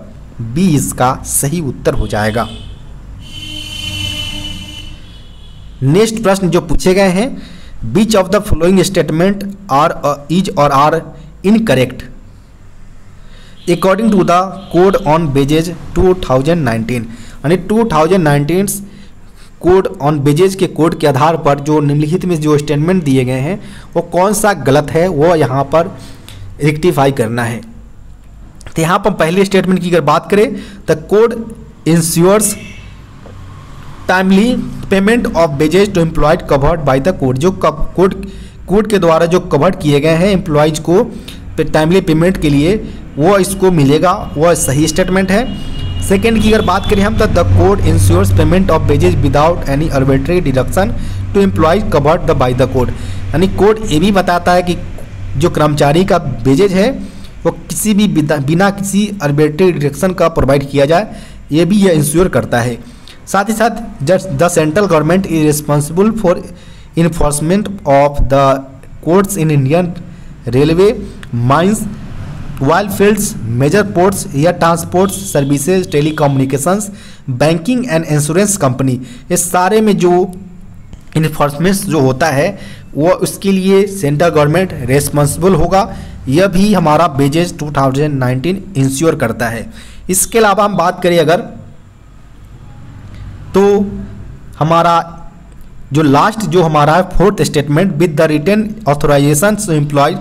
बी इसका सही उत्तर हो जाएगा। नेक्स्ट प्रश्न जो पूछे गए हैं which of the following statement are is और are incorrect according to the code on wages 2019 यानी 2019 कोड ऑन बेजेज के कोड के आधार पर जो निम्नलिखित में जो स्टेटमेंट दिए गए हैं, वो कौन सा गलत है, वो यहाँ पर रेक्टिफाई करना है। तो यहाँ पर पहले स्टेटमेंट की अगर बात करें the code ensures timely payment of wages to employed covered by the code जो कोड कोड के द्वारा जो कवर्ड किए गए हैं एम्प्लॉयज़ को टाइमली पेमेंट के लिए, वो इसको मिलेगा वह सही स्टेटमेंट है। सेकेंड की अगर बात करें हम तो the code ensures payment of wages without any arbitrary deduction to employees covered the by the code यानी कोड ये भी बताता है कि जो कर्मचारी का बेजेज है, वो किसी भी बिना किसी अर्बिट्री डिडक्शन का प्रोवाइड किया जाए, ये भी यह इंश्योर करता है। साथ ही साथ the central government is responsible for enforcement of the codes in Indian railway mines oil fields major ports या transport services telecommunications banking and insurance company ये सारे में जो इन्फोर्समेंट जो होता है, वो उसके लिए सेंट्रल गवर्नमेंट रेस्पॉन्सिबल होगा। यह भी हमारा बेजेज 2019 इंश्योर करता है। इसके अलावा हम बात करें अगर तो हमारा जो लास्ट जो हमारा fourth statement with the written authorisation employ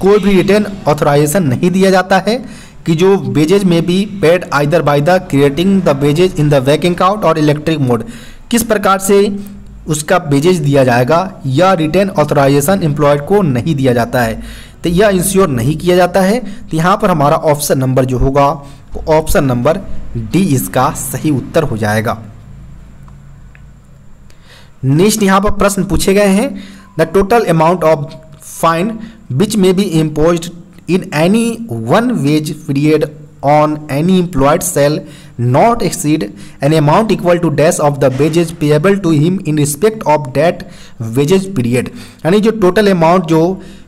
कोई भी रिटर्न ऑथोराइजेशन नहीं दिया जाता है कि जो बेजेज में भी paid either by the creating the badges in the वैकिंग आउट और इलेक्ट्रिक मोड किस प्रकार से उसका बेजेज दिया जाएगा, या रिटर्न ऑथोराइजेशन एम्प्लॉयड को नहीं दिया जाता है तो यह इंश्योर नहीं किया जाता है। तो यहाँ पर हमारा ऑप्शन नंबर जो होगा ऑप्शन नंबर डी इसका सही उत्तर हो जाएगा। नेक्स्ट यहाँ पर प्रश्न पूछे गए हैं the total amount of fine which may be impose in any one wage period on any employed shall not exceed an amount equal to dash of the wages payable to him in respect of that wages period यानी जो टोटल अमाउंट जो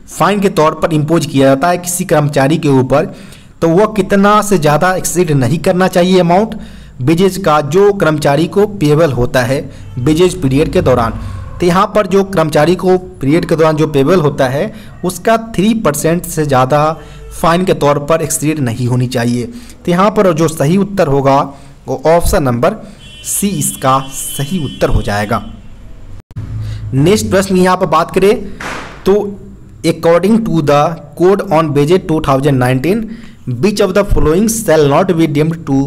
फाइन के तौर पर इम्पोज किया जाता है किसी कर्मचारी के ऊपर तो वह कितना से ज़्यादा एक्सीड नहीं करना चाहिए अमाउंट बेजेज का जो कर्मचारी को पेबल होता है बेजेज पीरियड के दौरान। तो यहाँ पर जो कर्मचारी को पीरियड के दौरान जो पेबल होता है, उसका थ्री परसेंट से ज़्यादा फाइन के तौर पर एक्सीड नहीं होनी चाहिए। तो यहाँ पर जो सही उत्तर होगा, वो ऑप्शन नंबर सी इसका सही उत्तर हो जाएगा। नेक्स्ट प्रश्न यहाँ पर बात करें तो according to the code on बेजेट 2019 which of the following shall not be deemed to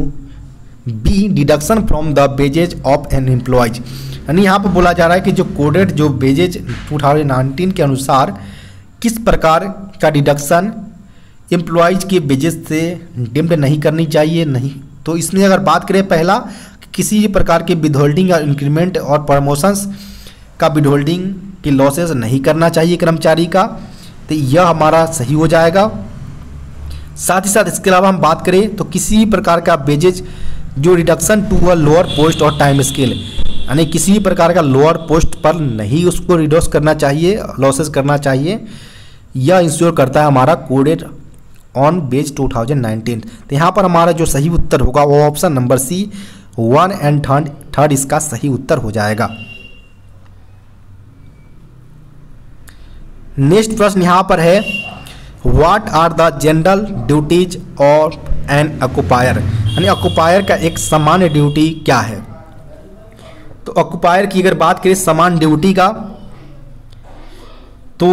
be deduction from the wages of an employees यानी यहाँ पर बोला जा रहा है कि जो कोडेड, जो बेजेज 2019 के अनुसार किस प्रकार का डिडक्शन एम्प्लॉयज़ के बेजेज से डिम्ड नहीं करनी चाहिए, नहीं। तो इसमें अगर बात करें पहला, कि किसी भी प्रकार के विद होल्डिंग या इंक्रीमेंट और प्रमोशंस का विद होल्डिंग की लॉसेस नहीं करना चाहिए कर्मचारी का तो यह हमारा सही हो जाएगा। साथ ही साथ इसके अलावा हम बात करें तो किसी भी प्रकार का बेजेज जो reduction to a lower post और टाइम स्केल यानी किसी भी प्रकार का लोअर पोस्ट पर नहीं उसको रिड्यूस करना चाहिए लॉसेस करना चाहिए यह इंश्योर करता है हमारा कोडेड ऑन बेज 2019 तो यहाँ पर हमारा जो सही उत्तर होगा वो option number C one and third third इसका सही उत्तर हो जाएगा। नेक्स्ट प्रश्न यहाँ पर है what are the general duties of an occupier यानी ऑक्यूपायर का एक सामान्य ड्यूटी क्या है? तो ऑक्यूपायर की अगर बात करें समान ड्यूटी का तो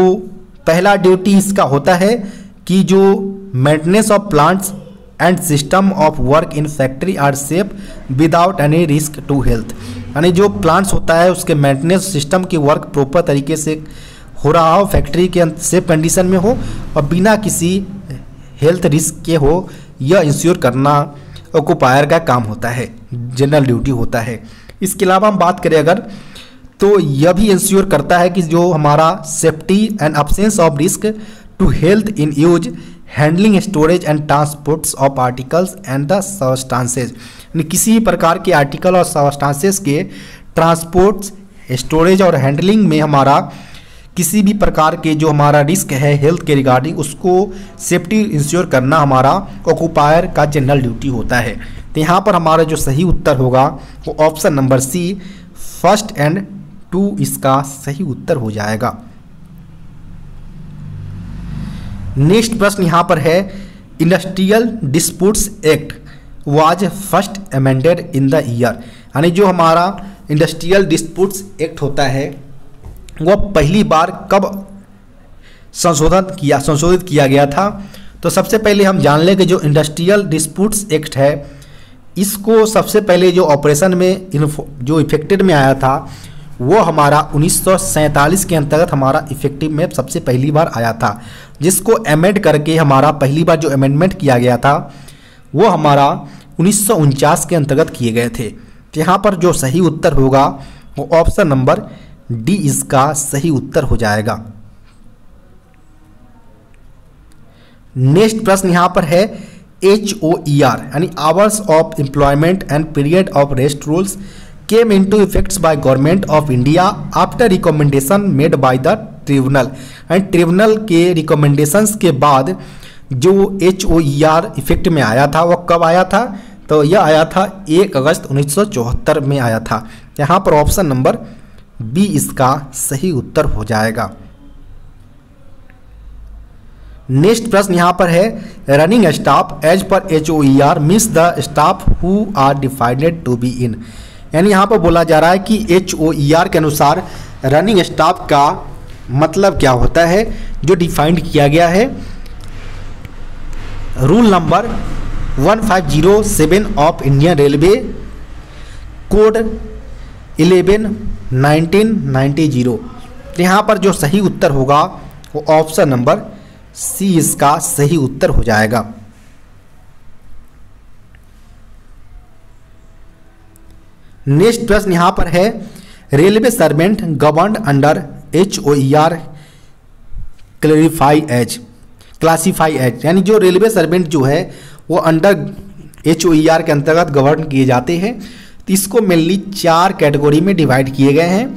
पहला ड्यूटी इसका होता है कि जो maintenance of plants and system of work in factory are safe without any risk to health यानी जो प्लांट्स होता है, उसके मेंटेनेंस सिस्टम की वर्क प्रॉपर तरीके से हो रहा हो फैक्ट्री के सेफ़ कंडीशन में हो और बिना किसी हेल्थ रिस्क के हो, यह इंश्योर करना ऑक्यूपायर का काम होता है जनरल ड्यूटी होता है। इसके अलावा हम बात करें अगर तो यह भी इंश्योर करता है कि जो हमारा safety and absence of risk to health in use handling storage and transports of articles and the substances किसी भी प्रकार के आर्टिकल और सबस्टांसेस के ट्रांसपोर्ट्स स्टोरेज और हैंडलिंग में हमारा किसी भी प्रकार के जो हमारा रिस्क है हेल्थ के रिगार्डिंग उसको सेफ्टी इंश्योर करना हमारा ऑक्यूपायर का जनरल ड्यूटी होता है। तो यहाँ पर हमारा जो सही उत्तर होगा वो option number C first and two इसका सही उत्तर हो जाएगा। नेक्स्ट प्रश्न यहाँ पर है industrial disputes act was first amended in the year यानी जो हमारा इंडस्ट्रियल डिस्प्यूट्स एक्ट होता है वह पहली बार कब संशोधन किया, संशोधित किया गया था? तो सबसे पहले हम जान लें कि जो इंडस्ट्रियल डिस्प्यूट्स एक्ट है, इसको सबसे पहले जो ऑपरेशन में जो इफेक्टेड में आया था, वो हमारा उन्नीस सौ सैंतालीस के अंतर्गत हमारा इफ़ेक्टिव में सबसे पहली बार आया था। जिसको अमेंड करके हमारा पहली बार जो अमेंडमेंट किया गया था, वो हमारा उन्नीस सौ उनचास के अंतर्गत किए गए थे। तो यहाँ पर जो सही उत्तर होगा, वो ऑप्शन नंबर डी इसका सही उत्तर हो जाएगा। नेक्स्ट प्रश्न यहाँ पर है एच ओ ई आर यानी hours of employment and period of rest rules, came into effects by government of India after recommendation made by the tribunal. And tribunal के रिकमेंडेशंस के बाद जो H O E R effect में आया था वह कब आया था? तो यह आया था एक अगस्त उन्नीस सौ चौहत्तर में आया था। यहाँ पर ऑप्शन नंबर बी इसका सही उत्तर हो जाएगा। नेक्स्ट प्रश्न यहाँ पर है running staff as per H O R means the staff who are defined to be in यानी यहाँ पर बोला जा रहा है कि एच ओ ई आर के अनुसार रनिंग स्टाफ का मतलब क्या होता है, जो डिफाइंड किया गया है। Rule number 1507 of Indian railway code 11 1990 तो यहाँ पर जो सही उत्तर होगा, वो ऑप्शन नंबर सी इसका सही उत्तर हो जाएगा। नेक्स्ट प्रश्न यहाँ पर है, railway servant govern under H O E R clarify H classify H यानी जो रेलवे सर्वेंट जो है, वो अंडर एच ओ आर के अंतर्गत गवर्न किए जाते हैं। तो इसको मेनली चार कैटेगरी में डिवाइड किए गए हैं।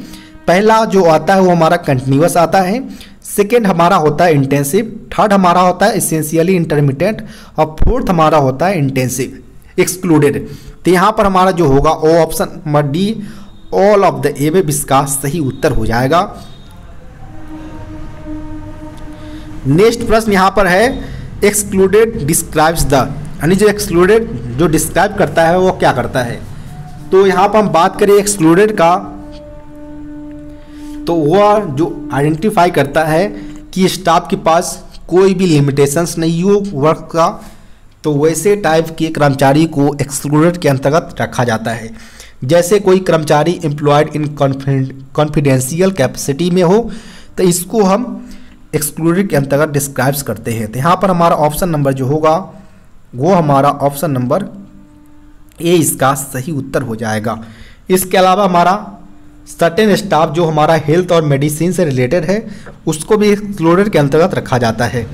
पहला जो आता है वो हमारा कंटिन्यूस आता है। सेकेंड हमारा होता है इंटेंसिव थर्ड हमारा होता है इसेंशियली इंटरमीडिएट और फोर्थ हमारा होता है इंटेंसिव एक्सक्लूडेड तो यहाँ पर हमारा जो होगा ओ option D all of the above इसका सही उत्तर हो जाएगा। नेक्स्ट प्रश्न यहाँ पर है एक्सक्लूडेड डिस्क्राइब्स द यानी जो एक्सक्लूडेड जो डिस्क्राइब करता है वो क्या करता है? तो यहाँ पर हम बात करें एक्सक्लूडेड का तो वह जो आइडेंटिफाई करता है कि स्टाफ के पास कोई भी लिमिटेशंस नहीं हो वर्क का तो वैसे टाइप के कर्मचारी को एक्सक्लूडेड के अंतर्गत रखा जाता है। जैसे कोई कर्मचारी एम्प्लॉयड इन कॉन्फिडेंशियल कैपेसिटी में हो तो इसको हम एक्सक्लूडेड के अंतर्गत डिस्क्राइब्स करते हैं। तो यहाँ पर हमारा ऑप्शन नंबर जो होगा, वो हमारा ऑप्शन नंबर ए इसका सही उत्तर हो जाएगा। इसके अलावा हमारा सर्टेन स्टाफ जो हमारा हेल्थ और मेडिसिन से रिलेटेड है, उसको भी एक्सक्लूडेड के अंतर्गत रखा जाता है।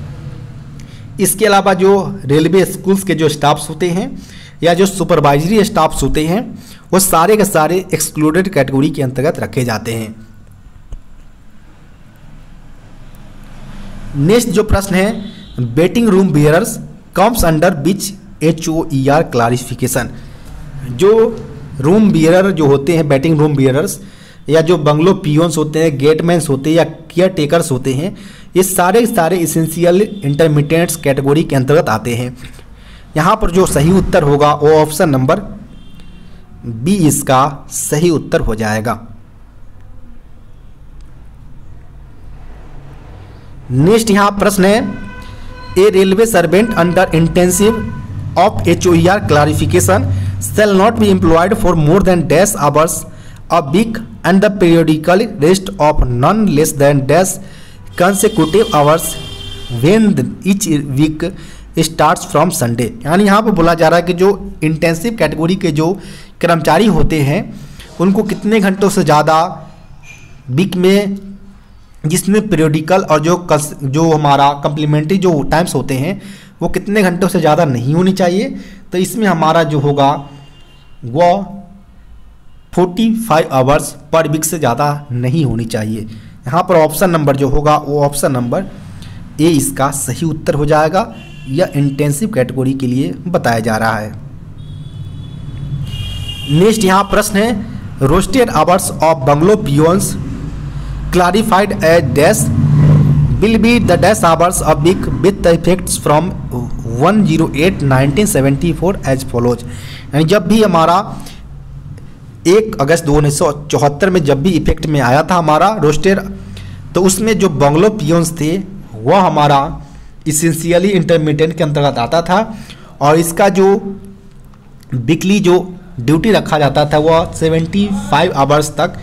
इसके अलावा जो रेलवे स्कूल्स के जो स्टाफ्स होते हैं, या जो सुपरवाइजरी स्टाफ्स होते हैं, वो सारे के सारे एक्सक्लूडेड कैटेगरी के अंतर्गत रखे जाते हैं। नेक्स्ट जो प्रश्न है waiting room bearers comes under which H O E R clarification जो रूम बियरर जो होते हैं बैटिंग रूम बियरर्स या जो बंगलो पियोन्स होते हैं गेटमैन्स होते हैं, या केयर टेकर्स होते हैं, ये सारे सारे इसेंशियल इंटरमीडिएट्स कैटेगरी के अंतर्गत आते हैं। यहाँ पर जो सही उत्तर होगा, वो ऑप्शन नंबर बी इसका सही उत्तर हो जाएगा। नेक्स्ट यहाँ प्रश्न है a railway servant under intensive of H O clarification shall not be employed for more than dash hours a week and the periodical rest of not less than dash consecutive hours when each week start from Sunday यानी यहाँ पर बोला जा रहा है कि जो इंटेंसिव कैटेगरी के जो कर्मचारी होते हैं, उनको कितने घंटों से ज़्यादा वीक में जिसमें पीरियडिकल और जो कस, जो हमारा कम्प्लीमेंट्री जो टाइम्स होते हैं, वो कितने घंटों से ज़्यादा नहीं होनी चाहिए? तो इसमें हमारा जो होगा, वो 45 आवर्स पर वीक से ज़्यादा नहीं होनी चाहिए। यहाँ पर ऑप्शन नंबर जो होगा, वो ऑप्शन नंबर ए इसका सही उत्तर हो जाएगा, या इंटेंसिव कैटेगरी के लिए बताया जा रहा है। नेक्स्ट यहाँ प्रश्न है rostered hours of bungalow peons clarified as dash will be the dash hours a week with the effects from 108 1974 as follows. यानी जब भी हमारा एक अगस्त दो उन्नीस सौ चौहत्तर में जब भी इफ़ेक्ट में आया था हमारा रोस्टेड तो उसमें जो बंगलो पियोन्स थे, वह हमारा इसेंशियली इंटरमीडिएट के अंतर्गत आता था और इसका जो वीकली जो ड्यूटी रखा जाता था, वह 75 आवर्स तक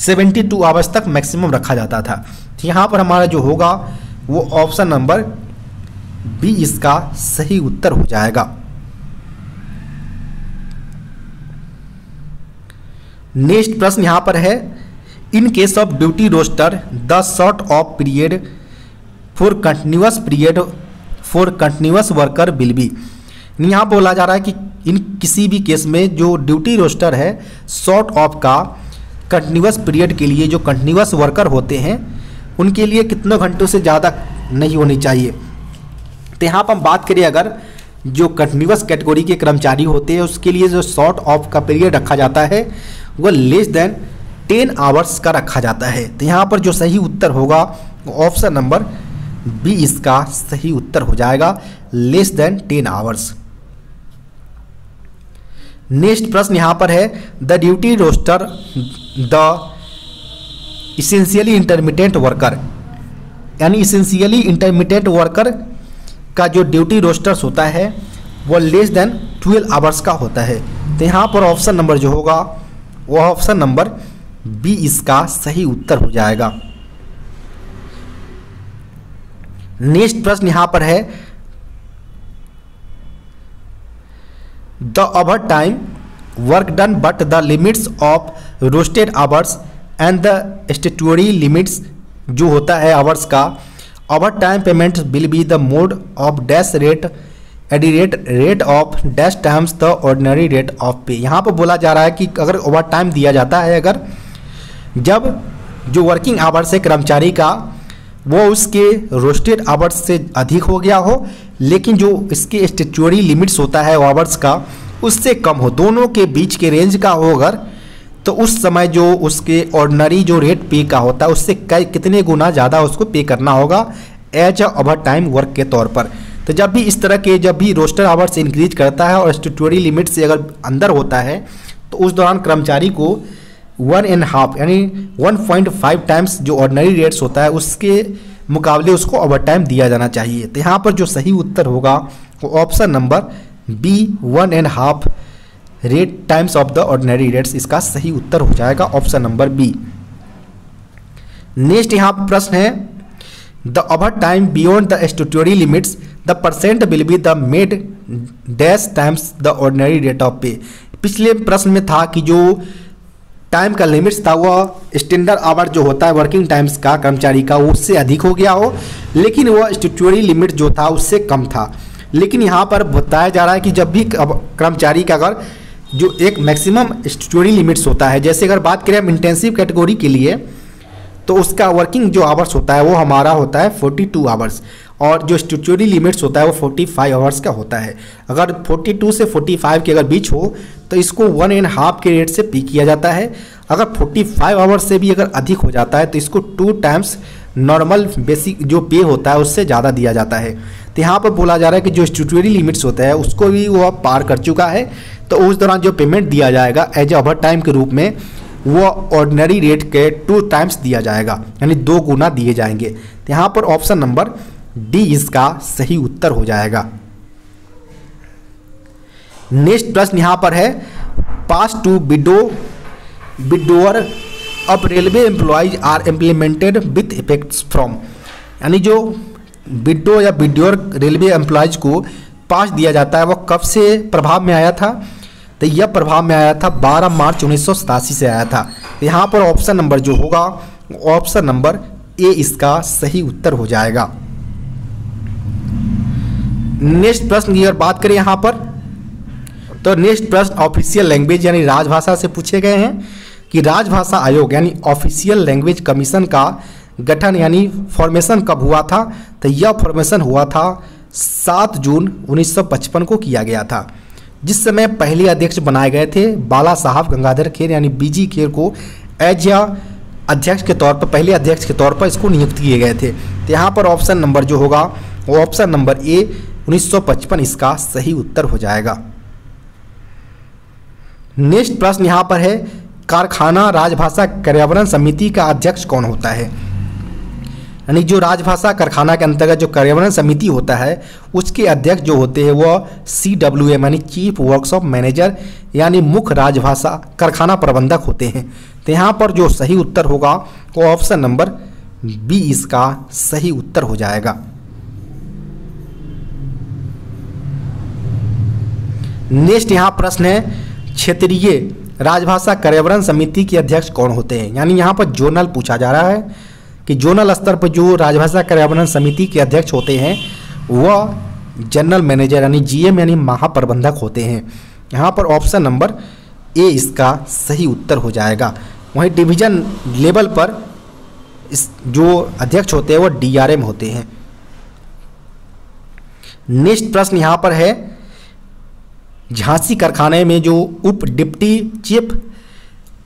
72 आवर्स तक मैक्सिमम रखा जाता था। तो यहाँ पर हमारा जो होगा, वो ऑप्शन नंबर बी इसका सही उत्तर हो जाएगा। नेक्स्ट प्रश्न यहाँ पर है, in case of duty roster, the short of period for continuous period for continuous worker will be. यहाँ बोला जा रहा है कि इन किसी भी केस में जो ड्यूटी रोस्टर है, शॉर्ट ऑफ़ का कंटिन्यूस पीरियड के लिए जो कंटिन्यूस वर्कर होते हैं, उनके लिए कितने घंटों से ज़्यादा नहीं होनी चाहिए। तो यहाँ पर हम बात करें अगर जो कंटिन्यूस कैटेगरी के कर्मचारी होते हैं, उसके लिए जो शॉर्ट ऑफ़ का पीरियड रखा जाता है, वह लेस देन टेन आवर्स का रखा जाता है। तो यहाँ पर जो सही उत्तर होगा ऑप्शन नंबर बी इसका सही उत्तर हो जाएगा less than ten hours next प्रश्न यहाँ पर है the duty roster the essentially intermediate worker यानी इसेंशियली इंटरमीडिएट वर्कर का जो ड्यूटी रोस्टर्स होता है, वो लेस देन ट्वेल्व आवर्स का होता है। तो यहाँ पर ऑप्शन नंबर जो होगा वो ऑप्शन नंबर बी इसका सही उत्तर हो जाएगा। नेक्स्ट प्रश्न यहाँ पर है the overtime work done but the limits of rostered hours and the statutory limits जो होता है आवर्स का overtime payment will be the mode of dash rate at the rate rate of dash times the ordinary rate of pay यहाँ पर बोला जा रहा है कि अगर ओवर टाइम दिया जाता है, अगर जब जो वर्किंग आवर्स है कर्मचारी का, वो उसके रोस्टेड आवर्स से अधिक हो गया हो, लेकिन जो इसके स्टेचुअरी लिमिट्स होता है आवर्स का, उससे कम हो। दोनों के बीच के रेंज का हो अगर तो उस समय जो उसके ऑर्डनरी जो रेट पे का होता है, उससे कई कितने गुना ज़्यादा उसको पे करना होगा? एज ओवर टाइम वर्क के तौर पर। तो जब भी इस तरह के जब भी रोस्टर आवर्स इंक्रीज करता है और स्टेटरी लिमिट से अगर अंदर होता है तो उस दौरान कर्मचारी को वन एंड हाफ़ यानी वन पॉइंट फाइव टाइम्स जो ऑर्डनरी रेट्स होता है, उसके मुकाबले उसको ओवर टाइम दिया जाना चाहिए। तो यहाँ पर जो सही उत्तर होगा, वो option number B one and half rate times of the ordinary rates इसका सही उत्तर हो जाएगा ऑप्शन नंबर बी नेक्स्ट यहाँ प्रश्न है the overtime beyond the statutory limits the percent will be the made dash times the ordinary rate of pay पिछले प्रश्न में था कि जो टाइम का लिमिट्स था वह स्टैंडर्ड आवर जो होता है वर्किंग टाइम्स का, कर्मचारी का उससे अधिक हो गया हो, लेकिन वह स्टूटोरी लिमिट जो था, उससे कम था। लेकिन यहाँ पर बताया जा रहा है कि जब भी कर्मचारी का अगर जो एक मैक्सिमम स्टोरी लिमिट्स होता है, जैसे अगर बात करें हम इंटेंसिव कैटेगरी के लिए तो उसका वर्किंग जो आवर्स होता है वो हमारा होता है 42 आवर्स और जो स्टूचुरी लिमिट्स होता है वो 45 आवर्स का होता है। अगर 42 से 45 के अगर बीच हो तो इसको वन एंड हाफ़ के रेट से पे किया जाता है। अगर 45 आवर्स से भी अगर अधिक हो जाता है तो इसको टू टाइम्स नॉर्मल बेसिक जो पे होता है उससे ज़्यादा दिया जाता है। तो यहाँ पर बोला जा रहा है कि जो स्टूटरी लिमिट्स होता है, उसको भी वो अब पार कर चुका है। तो उस दौरान जो पेमेंट दिया जाएगा एज ओवर टाइम के रूप में, वो ऑर्डिनरी रेट के टू टाइम्स दिया जाएगा, यानी दो गुना दिए जाएँगे। तो यहाँ पर ऑप्शन नंबर डी इसका सही उत्तर हो जाएगा। नेक्स्ट प्रश्न यहाँ पर है पास टू बिडो बिडोअर अब railway employees are implemented with effects from यानी जो बिडो या बिडोर रेलवे एम्प्लॉयज़ को पास दिया जाता है। वो कब से प्रभाव में आया था? तो यह प्रभाव में आया था 12 मार्च उन्नीस से आया था। तो यहाँ पर ऑप्शन नंबर जो होगा, ऑप्शन नंबर ए इसका सही उत्तर हो जाएगा। नेक्स्ट प्रश्न की अगर बात करें यहाँ पर। तो नेक्स्ट प्रश्न, ऑफिशियल लैंग्वेज यानी राजभाषा से पूछे गए हैं कि राजभाषा आयोग यानी ऑफिशियल लैंग्वेज कमीशन का गठन यानी फॉर्मेशन कब हुआ था? तो यह फॉर्मेशन हुआ था 7 जून 1955 को किया गया था, जिस समय पहले अध्यक्ष बनाए गए थे बाला साहब गंगाधर खेर यानी बीजी खेर को एज या अध्यक्ष के तौर पर, पहले अध्यक्ष के तौर पर इसको नियुक्त किए गए थे। तो यहाँ पर ऑप्शन नंबर जो होगा, वो ऑप्शन नंबर ए 1955 इसका सही उत्तर हो जाएगा। नेक्स्ट प्रश्न यहाँ पर है, कारखाना राजभाषा पर्यावरण समिति का अध्यक्ष कौन होता है? यानी जो राजभाषा कारखाना के अंतर्गत जो पर्यावरण समिति होता है, उसके अध्यक्ष जो होते हैं वह सी डब्ल्यू एम यानी चीफ वर्कशॉप मैनेजर यानी मुख्य राजभाषा कारखाना प्रबंधक होते हैं। तो यहाँ पर जो सही उत्तर होगा, वो ऑप्शन नंबर बी इसका सही उत्तर हो जाएगा। नेक्स्ट यहाँ प्रश्न है, क्षेत्रीय राजभाषा पर्यावरण समिति के अध्यक्ष कौन होते हैं? यानी यहाँ पर जोनल पूछा जा रहा है। कि जोनल स्तर पर जो राजभाषा पर्यावरण समिति के अध्यक्ष होते हैं, वह जनरल मैनेजर यानी जीएम यानी महाप्रबंधक होते हैं। यहाँ पर ऑप्शन नंबर ए इसका सही उत्तर हो जाएगा। वहीं डिवीज़न लेवल पर इस जो अध्यक्ष होते हैं वो डीआरएम होते हैं। नेक्स्ट प्रश्न यहाँ पर है, झांसी कारखाने में जो उप डिप्टी चीफ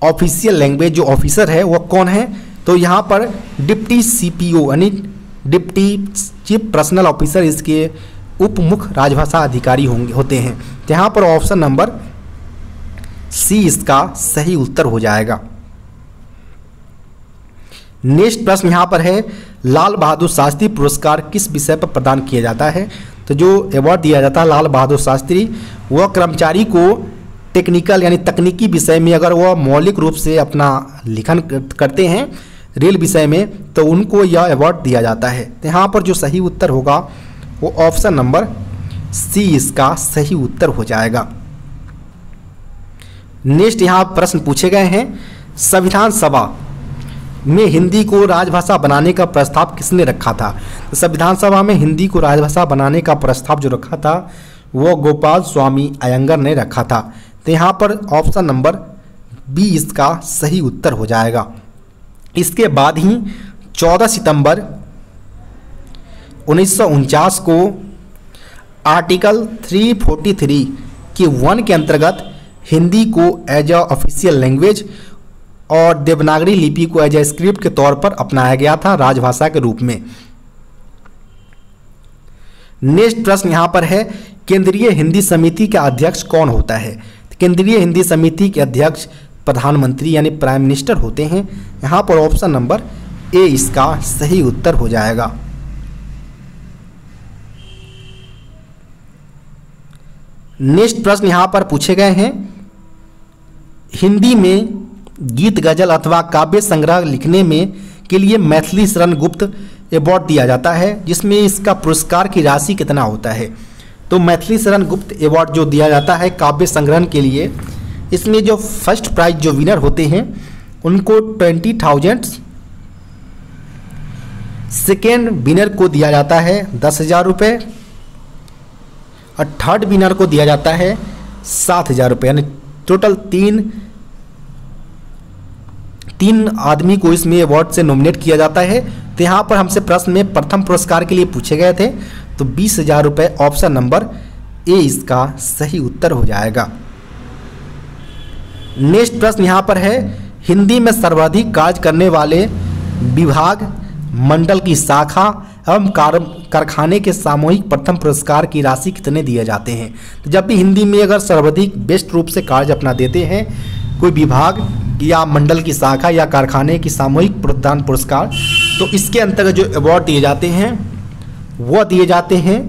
ऑफिशियल लैंग्वेज जो ऑफिसर है वो कौन है? तो यहाँ पर डिप्टी सीपीओ यानी डिप्टी चीफ पर्सनल ऑफिसर इसके उप मुख्य राजभाषा अधिकारी होंगे, होते हैं। तो यहाँ पर ऑप्शन नंबर सी इसका सही उत्तर हो जाएगा। नेक्स्ट प्रश्न यहाँ पर है, लाल बहादुर शास्त्री पुरस्कार किस विषय पर प्रदान किया जाता है? तो जो अवार्ड दिया जाता है लाल बहादुर शास्त्री, वह कर्मचारी को टेक्निकल यानी तकनीकी विषय में अगर वह मौलिक रूप से अपना लिखन करते हैं रेल विषय में तो उनको यह अवार्ड दिया जाता है। तो यहाँ पर जो सही उत्तर होगा, वो ऑप्शन नंबर सी इसका सही उत्तर हो जाएगा। नेक्स्ट यहाँ प्रश्न पूछे गए हैं, संविधान सभा में हिंदी को राजभाषा बनाने का प्रस्ताव किसने रखा था? तो संविधान सभा में हिंदी को राजभाषा बनाने का प्रस्ताव जो रखा था, वो गोपाल स्वामी अयंगर ने रखा था। तो यहाँ पर ऑप्शन नंबर बी इसका सही उत्तर हो जाएगा। इसके बाद ही 14 सितंबर उन्नीस सौ उनचास को आर्टिकल 343 के वन के अंतर्गत हिंदी को एज अ ऑफिशियल लैंग्वेज और देवनागरी लिपि को एज ए स्क्रिप्ट के तौर पर अपनाया गया था राजभाषा के रूप में। नेक्स्ट प्रश्न यहाँ पर है, केंद्रीय हिंदी समिति का अध्यक्ष कौन होता है? केंद्रीय हिंदी समिति के अध्यक्ष प्रधानमंत्री यानी प्राइम मिनिस्टर होते हैं, यहाँ पर ऑप्शन नंबर ए इसका सही उत्तर हो जाएगा। नेक्स्ट प्रश्न यहाँ पर पूछे गए हैं। हिंदी में गीत, गज़ल अथवा काव्य संग्रह लिखने में के लिए मैथिली शरण गुप्त अवार्ड दिया जाता है, जिसमें इसका पुरस्कार की राशि कितना होता है। तो मैथिली शरण गुप्त अवार्ड जो दिया जाता है काव्य संग्रहण के लिए इसमें जो फ़र्स्ट प्राइज जो विनर होते हैं, उनको ट्वेंटी थाउज़ेंड सेकेंड विनर को दिया जाता है, दस हज़ार रुपये और थर्ड विनर को दिया जाता है, सात हज़ार रुपये यानी टोटल तीन तीन आदमी को इसमें अवार्ड से नॉमिनेट किया जाता है। तो यहाँ पर हमसे प्रश्न में प्रथम पुरस्कार के लिए पूछे गए थे तो बीस हज़ार रुपये ऑप्शन नंबर ए इसका सही उत्तर हो जाएगा। नेक्स्ट प्रश्न यहाँ पर है, हिंदी में सर्वाधिक कार्य करने वाले विभाग मंडल की शाखा एवं कार, कारखाने के सामूहिक प्रथम पुरस्कार की राशि कितने दिए जाते हैं? तो जब भी हिंदी में अगर सर्वाधिक बेस्ट रूप से कार्य अपना देते हैं, कोई विभाग या मंडल की शाखा या कारखाने की सामूहिक प्रदान पुरस्कार तो इसके अंतर्गत जो अवार्ड दिए जाते हैं, वह दिए जाते हैं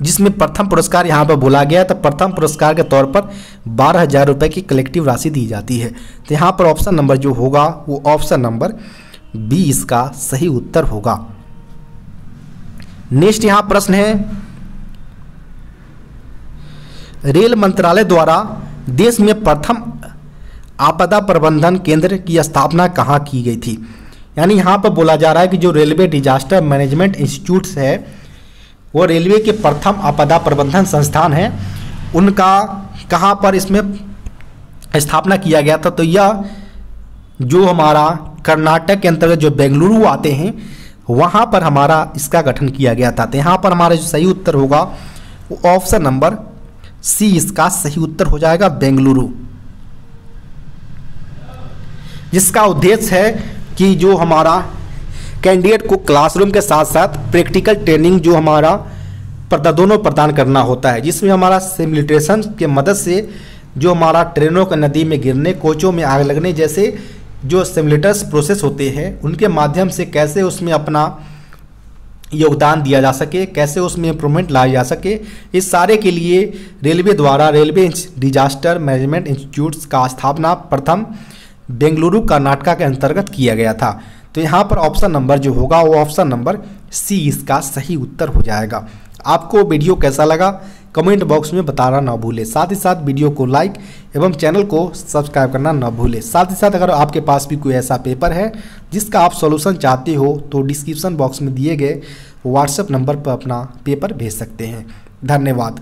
जिसमें प्रथम पुरस्कार यहाँ पर बोला गया तो प्रथम पुरस्कार के तौर पर बारह हज़ार रुपये की कलेक्टिव राशि दी जाती है। तो यहाँ पर ऑप्शन नंबर जो होगा, वो ऑप्शन नंबर बी इसका सही उत्तर होगा। नेक्स्ट यहाँ प्रश्न है, रेल मंत्रालय द्वारा देश में प्रथम आपदा प्रबंधन केंद्र की स्थापना कहाँ की गई थी? यानी यहाँ पर बोला जा रहा है कि जो रेलवे डिजास्टर मैनेजमेंट इंस्टीट्यूट है वो रेलवे के प्रथम आपदा प्रबंधन संस्थान है। उनका कहाँ पर इसमें स्थापना किया गया था तो यह जो हमारा कर्नाटक के अंतर्गत जो बेंगलुरु आते हैं, वहाँ पर हमारा इसका गठन किया गया था। तो यहाँ पर हमारा जो सही उत्तर होगा, वो ऑप्शन नंबर सी इसका सही उत्तर हो जाएगा, बेंगलुरु। जिसका उद्देश्य है कि जो हमारा कैंडिडेट को क्लासरूम के साथ साथ प्रैक्टिकल ट्रेनिंग जो हमारा प्रदा, दोनों प्रदान करना होता है। जिसमें हमारा सिमुलेटेशन के मदद से जो हमारा ट्रेनों का नदी में गिरने, कोचों में आग लगने जैसे जो सिमुलेटर्स प्रोसेस होते हैं, उनके माध्यम से कैसे उसमें अपना योगदान दिया जा सके, कैसे उसमें इम्प्रूवमेंट लाया जा सके, इस सारे के लिए रेलवे द्वारा, रेलवे डिजास्टर मैनेजमेंट इंस्टीट्यूट्स का स्थापना प्रथम बेंगलुरु, कर्नाटका के अंतर्गत किया गया था। तो यहाँ पर ऑप्शन नंबर जो होगा, वो ऑप्शन नंबर सी इसका सही उत्तर हो जाएगा। आपको वीडियो कैसा लगा? कमेंट बॉक्स में बताना ना भूलें। साथ ही साथ वीडियो को लाइक एवं चैनल को सब्सक्राइब करना ना भूलें। साथ ही साथ अगर आपके पास भी कोई ऐसा पेपर है, जिसका आप सॉल्यूशन चाहते हो तो डिस्क्रिप्शन बॉक्स में दिए गए व्हाट्सएप नंबर पर अपना पेपर भेज सकते हैं। धन्यवाद।